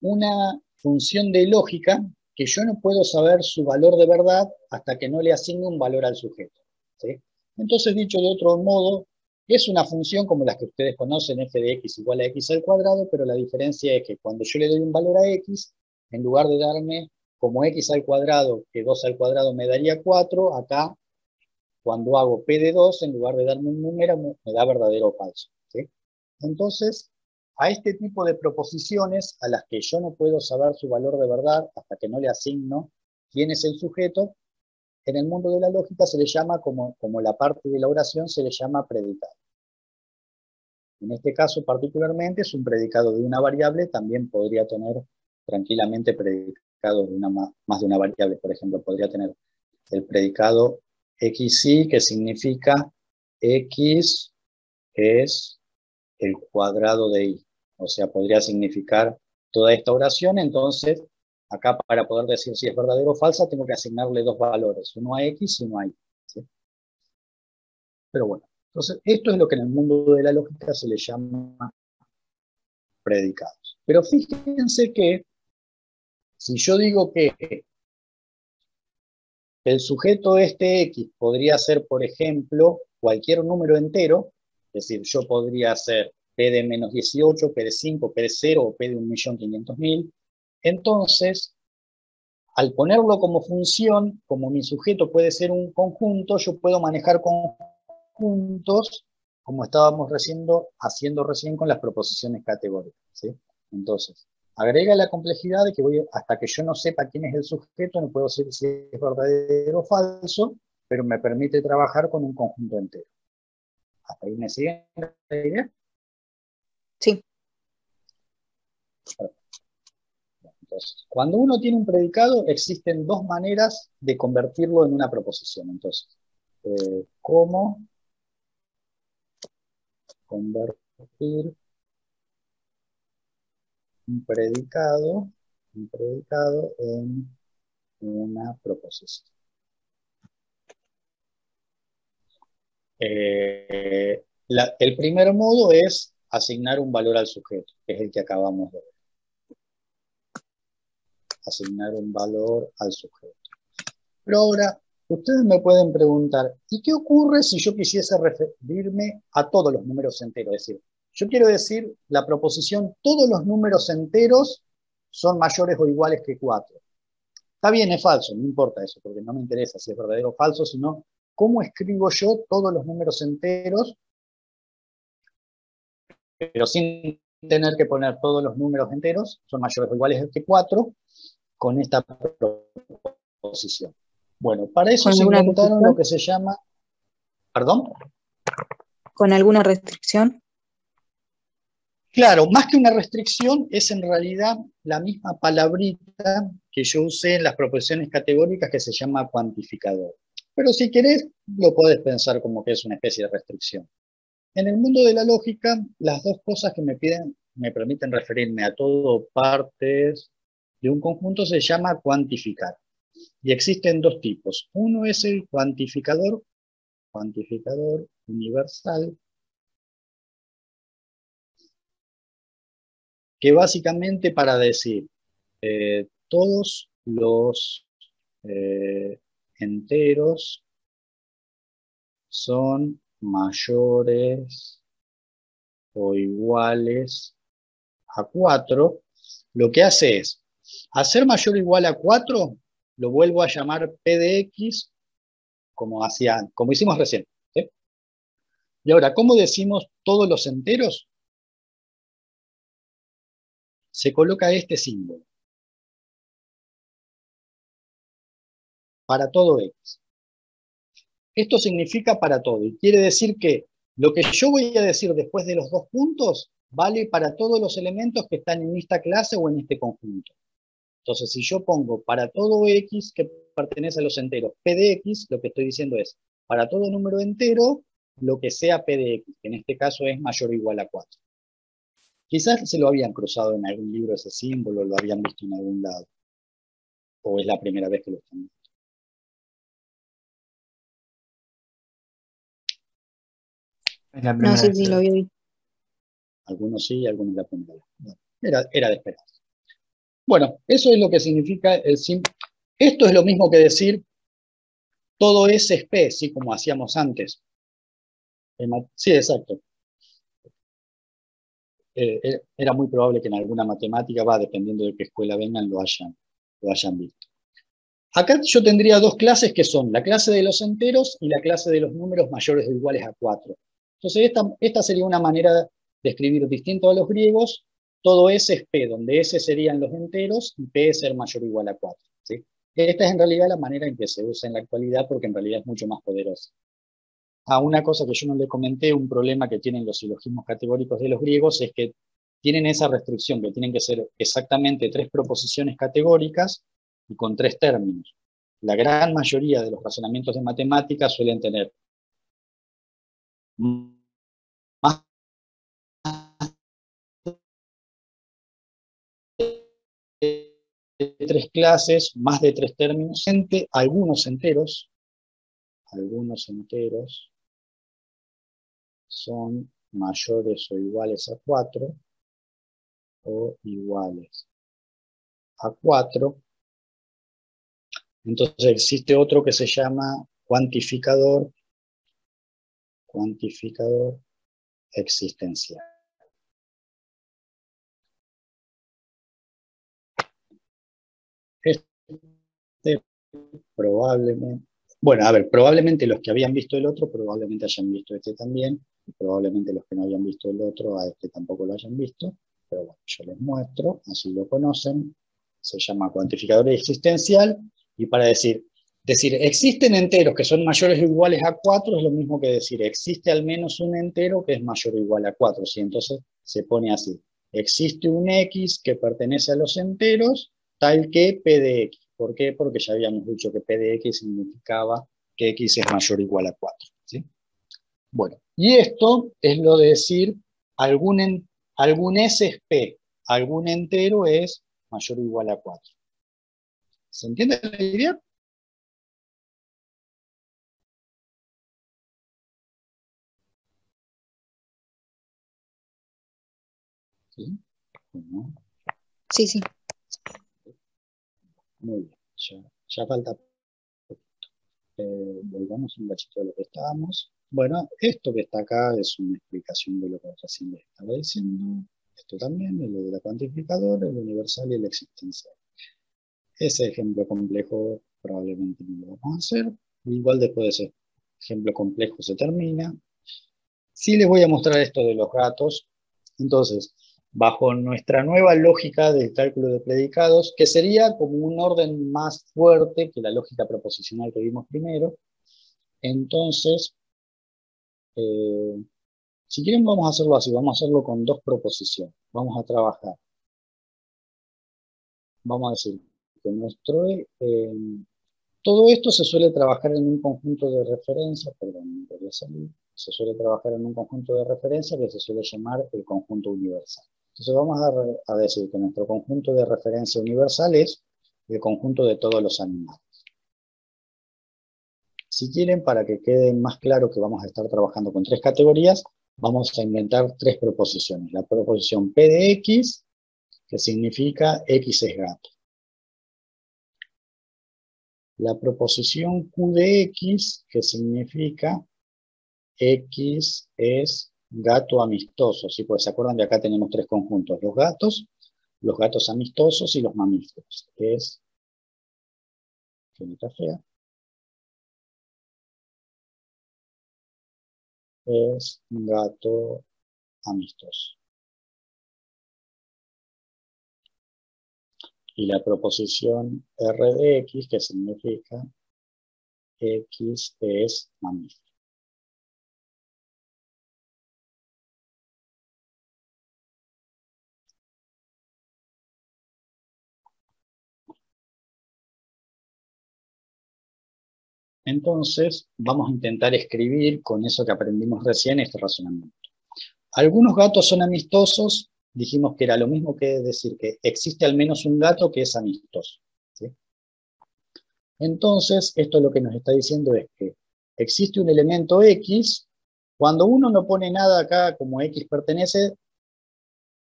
una función de lógica que yo no puedo saber su valor de verdad hasta que no le asigne un valor al sujeto. Entonces, dicho de otro modo, es una función como las que ustedes conocen, f de x igual a x al cuadrado, pero la diferencia es que cuando yo le doy un valor a x, en lugar de darme como x al cuadrado, que 2 al cuadrado me daría 4, acá, cuando hago p de 2, en lugar de darme un número, me da verdadero o falso. Entonces, a este tipo de proposiciones a las que yo no puedo saber su valor de verdad hasta que no le asigno quién es el sujeto, en el mundo de la lógica se le llama, como, como la parte de la oración, se le llama predicado. En este caso particularmente es un predicado de una variable, también podría tener tranquilamente de una, más de una variable. Por ejemplo, podría tener el predicado xy, que significa x es el cuadrado de y. O sea, podría significar toda esta oración. Entonces, acá para poder decir si es verdadero o falsa, tengo que asignarle dos valores, uno a x y uno a y. Pero bueno, entonces esto es lo que en el mundo de la lógica se le llama predicados. Pero fíjense que si yo digo que el sujeto este X podría ser, por ejemplo, cualquier número entero, es decir, yo podría ser P de menos 18, P de 5, P de 0 o P de 1.500.000, entonces, al ponerlo como función, como mi sujeto puede ser un conjunto, yo puedo manejar conjuntos como estábamos haciendo, haciendo recién con las proposiciones categóricas. Entonces, agrega la complejidad de que voy, hasta que yo no sepa quién es el sujeto, no puedo decir si es verdadero o falso, pero me permite trabajar con un conjunto entero. ¿Hasta ahí me siguen la idea? Sí. Entonces, cuando uno tiene un predicado, existen dos maneras de convertirlo en una proposición. Entonces, eh, ¿cómo convertir un predicado, un predicado en una proposición? Eh, el primer modo es asignar un valor al sujeto, que es el que acabamos de ver asignar un valor al sujeto. Pero ahora, ustedes me pueden preguntar, ¿y qué ocurre si yo quisiese referirme a todos los números enteros? Es decir, yo quiero decir la proposición, todos los números enteros son mayores o iguales que 4. Está bien, es falso, no importa eso, porque no me interesa si es verdadero o falso, sino cómo escribo yo todos los números enteros, pero sin tener que poner todos los números enteros, son mayores o iguales que 4, con esta proposición. Bueno, para eso ¿Con se inventaron restricción? lo que se llama... ¿Perdón? ¿Con alguna restricción? Claro, más que una restricción, es en realidad la misma palabrita que yo usé en las proposiciones categóricas que se llama cuantificador. Pero si querés, lo podés pensar como que es una especie de restricción. En el mundo de la lógica, las dos cosas que me piden, me permiten referirme a todo partes de un conjunto se llama cuantificar. Y existen dos tipos. Uno es el cuantificador, cuantificador universal, que básicamente para decir eh, todos los eh, enteros son mayores o iguales a 4, lo que hace es hacer mayor o igual a 4, lo vuelvo a llamar P de X, como, como hicimos recién. Y ahora, ¿cómo decimos todos los enteros? Se coloca este símbolo. Para todo X. Esto significa para todo, y quiere decir que lo que yo voy a decir después de los dos puntos vale para todos los elementos que están en esta clase o en este conjunto. Entonces, si yo pongo para todo x que pertenece a los enteros p de x, lo que estoy diciendo es, para todo número entero, lo que sea p de x, que en este caso es mayor o igual a 4. Quizás se lo habían cruzado en algún libro ese símbolo, lo habían visto en algún lado. O es la primera vez que lo están viendo. No, sí, sí, lo había visto. Algunos sí, algunos la primera vez. Bueno, era, era de esperar. Bueno, eso es lo que significa el sim. Esto es lo mismo que decir todo es P, ¿sí? como hacíamos antes. Sí, exacto. Eh, eh, era muy probable que en alguna matemática, va, dependiendo de qué escuela vengan, lo hayan, lo hayan visto. Acá yo tendría dos clases que son la clase de los enteros y la clase de los números mayores o iguales a 4. Entonces, esta, esta sería una manera de escribir distinto a los griegos. Todo S es P, donde S serían los enteros y P es ser mayor o igual a 4. ¿sí? Esta es en realidad la manera en que se usa en la actualidad porque en realidad es mucho más poderosa. Ah, una cosa que yo no le comenté, un problema que tienen los silogismos categóricos de los griegos es que tienen esa restricción, que tienen que ser exactamente tres proposiciones categóricas y con tres términos. La gran mayoría de los razonamientos de matemáticas suelen tener más de tres clases, más de tres términos, algunos enteros, algunos enteros son mayores o iguales a 4 o iguales a 4. Entonces existe otro que se llama cuantificador, cuantificador existencial. Este probablemente, bueno, a ver, probablemente los que habían visto el otro, probablemente hayan visto este también, y probablemente los que no habían visto el otro, a este tampoco lo hayan visto, pero bueno, yo les muestro, así lo conocen, se llama cuantificador existencial, y para decir, decir, existen enteros que son mayores o iguales a 4 es lo mismo que decir, existe al menos un entero que es mayor o igual a 4, ¿sí? entonces se pone así, existe un x que pertenece a los enteros, tal que p de x. ¿Por qué? Porque ya habíamos dicho que p de x significaba que x es mayor o igual a 4. ¿sí? Bueno, y esto es lo de decir algún, algún S es P, algún entero es mayor o igual a 4. ¿Se entiende la idea? ¿Sí? Sí, sí. Muy bien, ya, ya falta poquito. Eh, volvamos un cachito de lo que estábamos. Bueno, esto que está acá es una explicación de lo que recién les estaba diciendo. Esto también, lo de la cuantificadora, el universal y el existencial. Ese ejemplo complejo probablemente no lo vamos a hacer. Igual después de ese ejemplo complejo se termina. Sí les voy a mostrar esto de los gatos. Entonces, bajo nuestra nueva lógica del cálculo de predicados, que sería como un orden más fuerte que la lógica proposicional que vimos primero. Entonces, eh, si quieren vamos a hacerlo así, vamos a hacerlo con dos proposiciones. Vamos a trabajar. Vamos a decir que nuestro... Eh, todo esto se suele trabajar en un conjunto de referencia, perdón, podría salir, se suele trabajar en un conjunto de referencia que se suele llamar el conjunto universal. Entonces vamos a, decir que nuestro conjunto de referencia universal es el conjunto de todos los animales. Si quieren, para que quede más claro que vamos a estar trabajando con tres categorías, vamos a inventar tres proposiciones. La proposición P de X, que significa X es gato. La proposición Q de X, que significa X es gato amistoso. ¿sí? Pues se acuerdan de acá tenemos tres conjuntos, los gatos, los gatos amistosos y los mamíferos, que es, fea, es gato amistoso. Y la proposición R de X, que significa X es mamífero. Entonces, vamos a intentar escribir con eso que aprendimos recién este razonamiento. Algunos gatos son amistosos, dijimos que era lo mismo que decir que existe al menos un gato que es amistoso. Entonces, esto lo que nos está diciendo es que existe un elemento X, cuando uno no pone nada acá como X pertenece,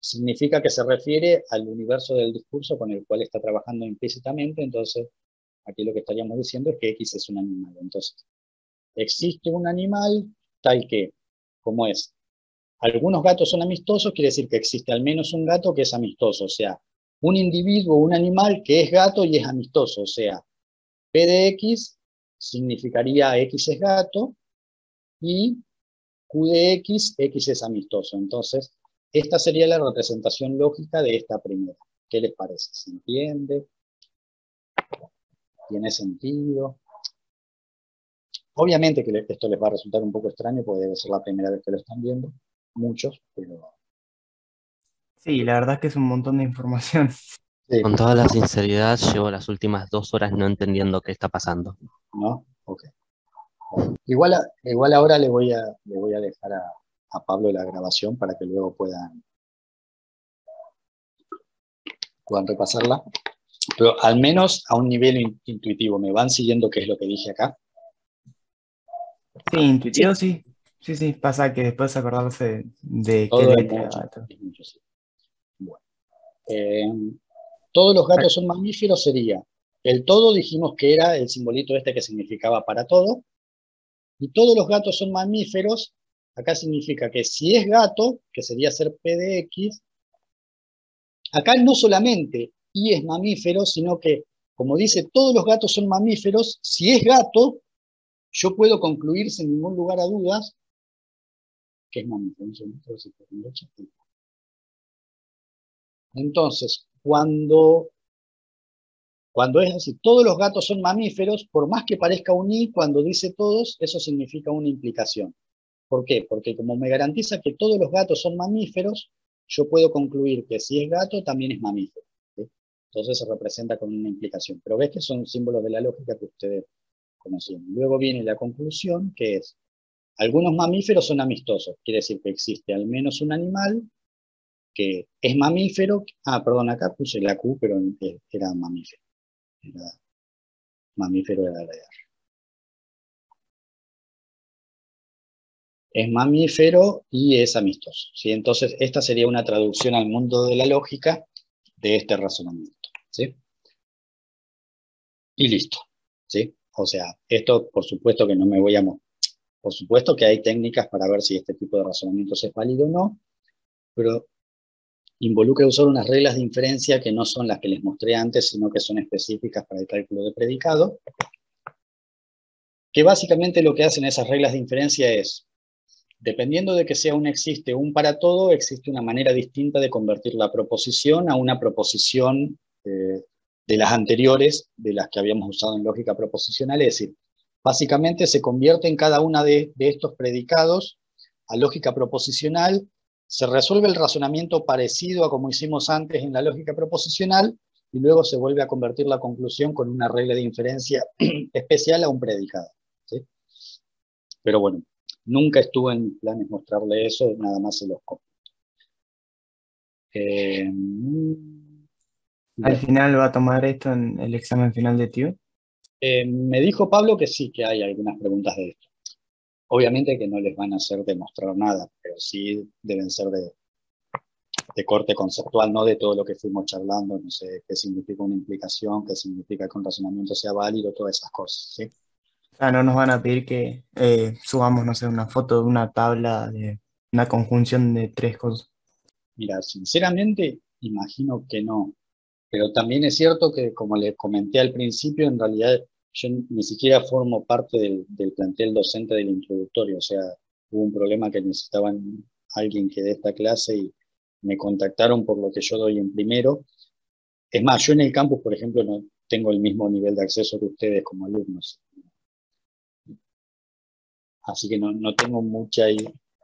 significa que se refiere al universo del discurso con el cual está trabajando implícitamente, entonces Aquí lo que estaríamos diciendo es que X es un animal. Entonces, existe un animal tal que, como es, algunos gatos son amistosos, quiere decir que existe al menos un gato que es amistoso. O sea, un individuo, un animal que es gato y es amistoso. O sea, P de X significaría X es gato y Q de X, X es amistoso. Entonces, esta sería la representación lógica de esta primera. ¿Qué les parece? ¿Se entiende? Tiene sentido. Obviamente que esto les va a resultar un poco extraño porque debe ser la primera vez que lo están viendo, muchos, pero Sí, la verdad es que es un montón de información. Sí, Con toda la sinceridad, llevo las últimas dos horas no entendiendo qué está pasando. ¿no? Ok. Igual, a- igual ahora le voy a, le voy a dejar a, a Pablo la grabación para que luego puedan, puedan repasarla. Pero al menos a un nivel in- intuitivo, ¿me van siguiendo qué es lo que dije acá? Sí, intuitivo, sí. Sí, sí, pasa que después acordarse de qué letra. Bueno. Eh, todos los gatos son mamíferos sería, el todo dijimos que era el simbolito este que significaba para todo, y todos los gatos son mamíferos, acá significa que si es gato, que sería ser P de X, acá no solamente Y es mamífero, sino que, como dice, todos los gatos son mamíferos, si es gato, yo puedo concluir sin ningún lugar a dudas que es mamífero. Entonces, cuando, cuando es así, todos los gatos son mamíferos, por más que parezca un i, cuando dice todos, eso significa una implicación. ¿Por qué? Porque como me garantiza que todos los gatos son mamíferos, yo puedo concluir que si es gato, también es mamífero. Entonces se representa con una implicación. Pero ves que son símbolos de la lógica que ustedes conocían. Luego viene la conclusión, que es, algunos mamíferos son amistosos. Quiere decir que existe al menos un animal que es mamífero, ah, perdón, acá puse la Q, pero era mamífero. Era, mamífero era la R. Es mamífero y es amistoso. ¿sí? Entonces, esta sería una traducción al mundo de la lógica de este razonamiento. ¿Sí? Y listo. ¿sí? O sea, esto por supuesto que no me voy a... Por supuesto que hay técnicas para ver si este tipo de razonamientos es válido o no, pero involucra usar unas reglas de inferencia que no son las que les mostré antes, sino que son específicas para el cálculo de predicado, que básicamente lo que hacen esas reglas de inferencia es, dependiendo de que sea un existe o un para todo, existe una manera distinta de convertir la proposición a una proposición eh, de las anteriores, de las que habíamos usado en lógica proposicional, es decir, básicamente se convierte en cada una de, de estos predicados a lógica proposicional, se resuelve el razonamiento parecido a como hicimos antes en la lógica proposicional y luego se vuelve a convertir la conclusión con una regla de inferencia especial a un predicado. Pero bueno, nunca estuve en planes mostrarle eso, nada más se los comento. Eh, Al final va a tomar esto en el examen final de TIO. eh, me dijo Pablo que sí, que hay algunas preguntas de esto. Obviamente que no les van a hacer demostrar nada, pero sí deben ser de, de corte conceptual, no de todo lo que fuimos charlando, no sé qué significa una implicación, qué significa que un razonamiento sea válido, todas esas cosas. ¿sí? O sea, no nos van a pedir que eh, subamos, no sé, una foto de una tabla de una conjunción de tres cosas. Mira, sinceramente, imagino que no. Pero también es cierto que, como les comenté al principio, en realidad yo ni siquiera formo parte del, del plantel docente del introductorio. O sea, hubo un problema que necesitaban alguien que dé esta clase y me contactaron por lo que yo doy en primero. Es más, yo en el campus, por ejemplo, no tengo el mismo nivel de acceso que ustedes como alumnos. Así que no, no tengo mucha,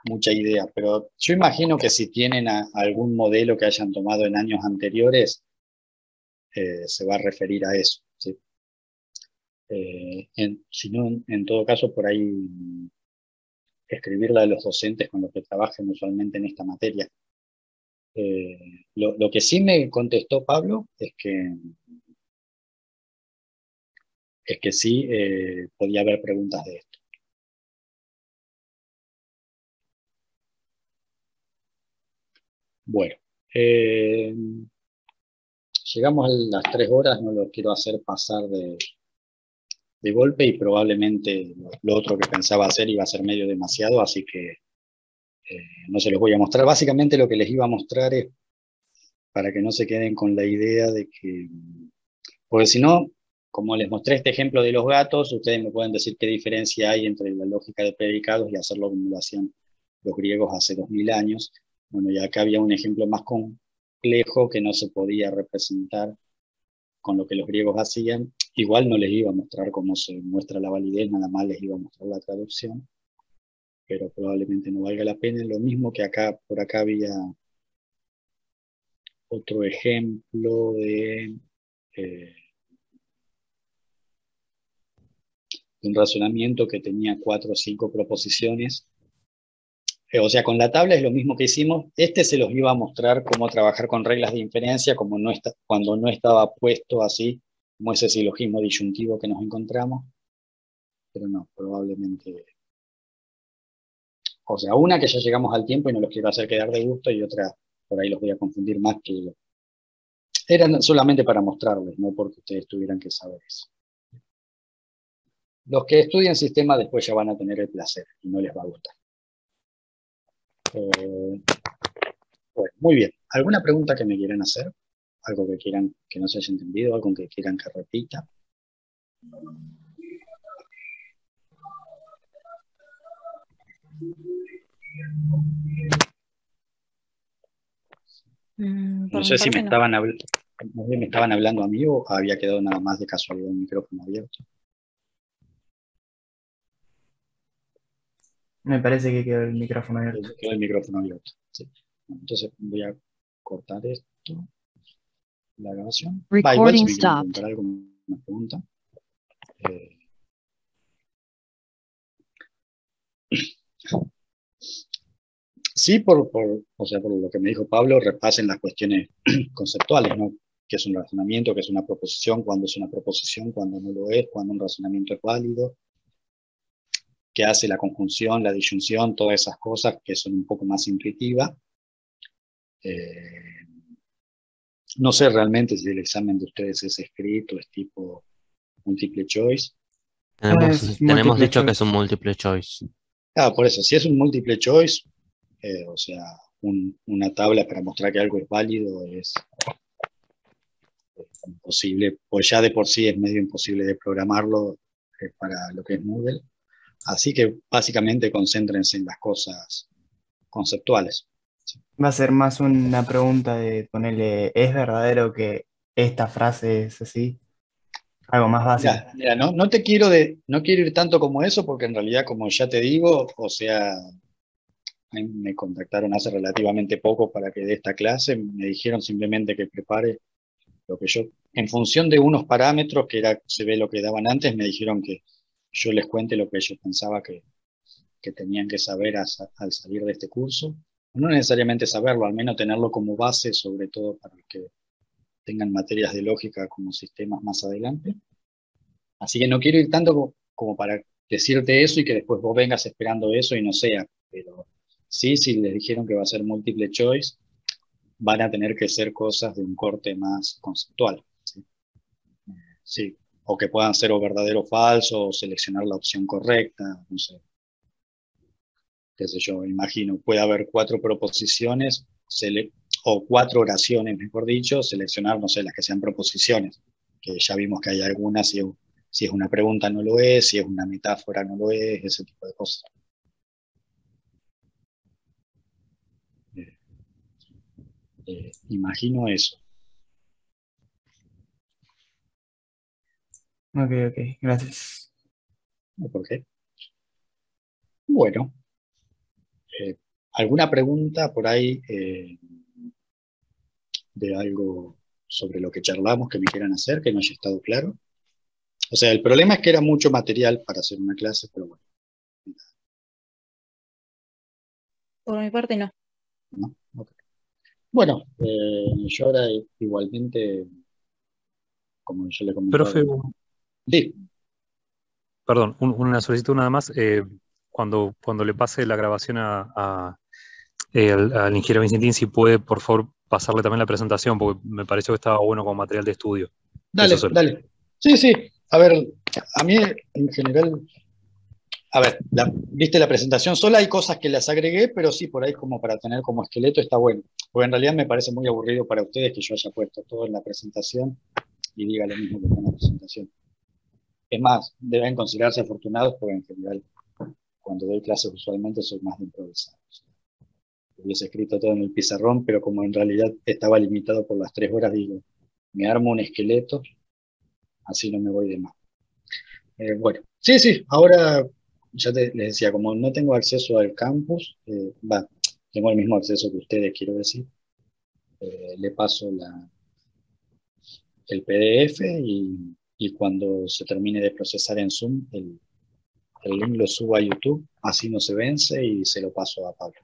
mucha idea, pero yo imagino que si tienen a, algún modelo que hayan tomado en años anteriores, eh, se va a referir a eso. ¿sí? Eh, en, si no, en, en todo caso, por ahí escribirla a los docentes con los que trabajen usualmente en esta materia. Eh, lo, que sí me contestó Pablo es que, es que sí eh, podía haber preguntas de esto. Bueno, llegamos a las tres horas, no lo quiero hacer pasar de, de golpe y probablemente lo, otro que pensaba hacer iba a ser medio demasiado, así que eh, no se los voy a mostrar. Básicamente lo que les iba a mostrar es para que no se queden con la idea de que, porque si no, como les mostré este ejemplo de los gatos, ustedes me pueden decir qué diferencia hay entre la lógica de predicados y hacerlo como lo hacían los griegos hace dos mil años. Bueno, y acá había un ejemplo más complejo que no se podía representar con lo que los griegos hacían. Igual no les iba a mostrar cómo se muestra la validez, nada más les iba a mostrar la traducción, pero probablemente no valga la pena. Lo mismo que acá, por acá había otro ejemplo de, eh, de un razonamiento que tenía cuatro o cinco proposiciones. Eh, o sea, con la tabla es lo mismo que hicimos. Este se los iba a mostrar cómo trabajar con reglas de inferencia como no está, cuando no estaba puesto así, como ese silogismo disyuntivo que nos encontramos. Pero no, probablemente o sea, una que ya llegamos al tiempo y no los quiero hacer quedar de gusto y otra por ahí los voy a confundir más que... Eran solamente para mostrarles, no porque ustedes tuvieran que saber eso. Los que estudian sistema después ya van a tener el placer y no les va a gustar. Eh, bueno, muy bien. ¿Alguna pregunta que me quieran hacer? ¿Algo que quieran que no se haya entendido? ¿Algo que quieran que repita? Mm, No sé si me no. estaban, no sé me estaban hablando a mí o había quedado nada más de casualidad el micrófono abierto. Me parece que quedó el micrófono abierto. Quedó el micrófono abierto. sí. Entonces voy a cortar esto. La grabación. Recording preguntar algo, me preguntan. Eh, Sí, por, por, o sea, por lo que me dijo Pablo, repasen las cuestiones conceptuales, ¿no? ¿Qué es un razonamiento? ¿Qué es una proposición? ¿Cuándo es una proposición? ¿Cuándo no lo es? ¿Cuándo un razonamiento es válido? ¿Qué hace la conjunción, la disyunción? Todas esas cosas que son un poco más intuitivas. Eh, no sé realmente si el examen de ustedes es escrito, es tipo multiple choice. Tenemos, Es tenemos múltiple dicho que es un multiple choice. Ah, por eso, si es un multiple choice, eh, o sea, un- una tabla para mostrar que algo es válido es, es imposible, pues ya de por sí es medio imposible de programarlo eh, para lo que es Moodle. Así que básicamente concéntrense en las cosas conceptuales. Va a ser más una pregunta de ponerle, ¿es verdadero que esta frase es así? Algo más básico. Mira, mira, no, no te quiero de, no quiero ir tanto como eso, porque en realidad, como ya te digo, o sea, me contactaron hace relativamente poco para que dé esta clase, me dijeron simplemente que prepare lo que yo, en función de unos parámetros, que era, se ve lo que daban antes, me dijeron que yo les cuente lo que yo pensaba que, que tenían que saber al salir de este curso. No necesariamente saberlo, al menos tenerlo como base, sobre todo para los que tengan materias de lógica como sistemas más adelante. Así que no quiero ir tanto co- como para decirte eso y que después vos vengas esperando eso y no sea, pero sí, si les dijeron que va a ser múltiple choice, van a tener que ser cosas de un corte más conceptual. ¿sí? Eh, Sí, o que puedan ser o verdadero o falso, o seleccionar la opción correcta, no sé. Qué sé yo, imagino, puede haber cuatro proposiciones, o cuatro oraciones, mejor dicho, seleccionar, no sé, las que sean proposiciones, que ya vimos que hay algunas, si es una pregunta no lo es, si es una metáfora no lo es, ese tipo de cosas. Eh, eh, imagino eso. Ok, ok, gracias. ¿Por qué? Bueno, eh, ¿alguna pregunta por ahí eh, de algo sobre lo que charlamos que me quieran hacer, que no haya estado claro? O sea, el problema es que era mucho material para hacer una clase, pero bueno, Por mi parte no. ¿no? Ok. Bueno, eh, yo ahora igualmente, como yo le comentaba, Profe, sí, perdón, un- una solicitud nada más. eh, cuando, cuando le pase la grabación a, a- eh, al, ingeniero Vicentín, si puede, por favor, pasarle también la presentación, porque me pareció que estaba bueno como material de estudio. Dale, dale. Sí, sí. A ver, a mí en general, a ver, la- viste la presentación sola, hay cosas que las agregué, pero sí, por ahí como para tener como esqueleto está bueno. Porque en realidad me parece muy aburrido para ustedes que yo haya puesto todo en la presentación y diga lo mismo que está en la presentación. Es más, deben considerarse afortunados porque en general, cuando doy clases usualmente soy más de improvisar. O sea, hubiese escrito todo en el pizarrón, pero como en realidad estaba limitado por las tres horas, digo, me armo un esqueleto así no me voy de más. Eh, bueno, sí, sí, ahora ya te, les decía, como no tengo acceso al campus, eh, tengo el mismo acceso que ustedes, quiero decir. eh, le paso la, el PDF y, y cuando se termine de procesar en Zoom, el, el link lo subo a YouTube, así no se vence y se lo paso a Pablo.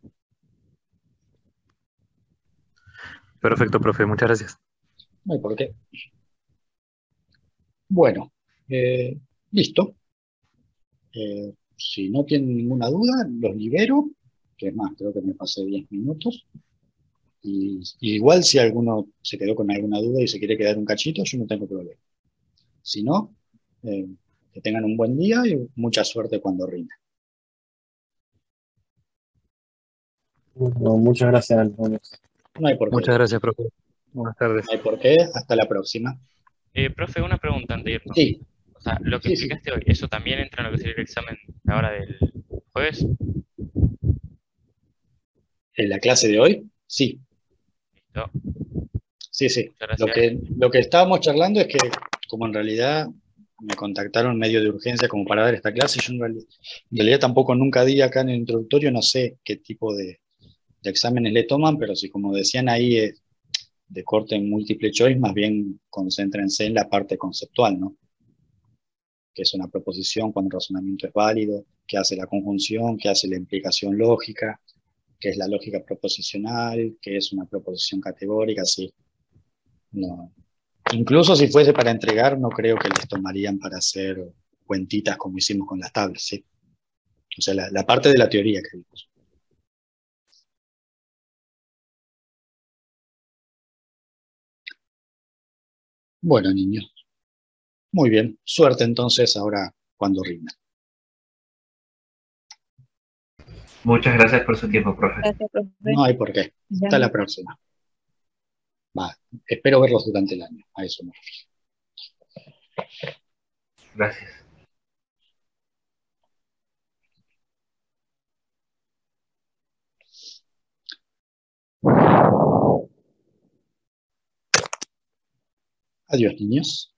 Perfecto, profe, muchas gracias. No hay por qué. Bueno, eh, listo. Eh, si no tienen ninguna duda, los libero, que es más, creo que me pasé 10 minutos. Y, y igual si alguno se quedó con alguna duda y se quiere quedar un cachito, yo no tengo problema. Si no, eh, que tengan un buen día y mucha suerte cuando rinde. Bueno, muchas gracias. vemos. No hay por qué. Muchas gracias, profe. Buenas tardes. No hay por qué. Hasta la próxima. Eh, profe, una pregunta antes de irnos. Sí, O sea, lo que Sí, sí. explicaste hoy, ¿eso también entra en lo que sería el examen ahora del jueves? en la clase de hoy, sí, Listo, sí, sí. Lo que, lo que estábamos charlando es que, como en realidad me contactaron medio de urgencia como para dar esta clase, yo en realidad, en realidad tampoco nunca di acá en el introductorio, no sé qué tipo de, de exámenes le toman, pero si como decían ahí es de corte en múltiple choice, más bien concéntrense en la parte conceptual, ¿no? Que es una proposición cuando el razonamiento es válido, qué hace la conjunción, qué hace la implicación lógica, qué es la lógica proposicional, qué es una proposición categórica, sí. No. Incluso si fuese para entregar, no creo que les tomarían para hacer cuentitas como hicimos con las tablas, ¿sí? O sea, la, la parte de la teoría que vimos. Bueno, niños. Muy bien. Suerte entonces ahora cuando rinda. Muchas gracias por su tiempo, profe. Gracias, profe. No hay por qué. Ya. Hasta la próxima. Va, espero verlos durante el año. A eso me refiero. Gracias. Adiós, niños.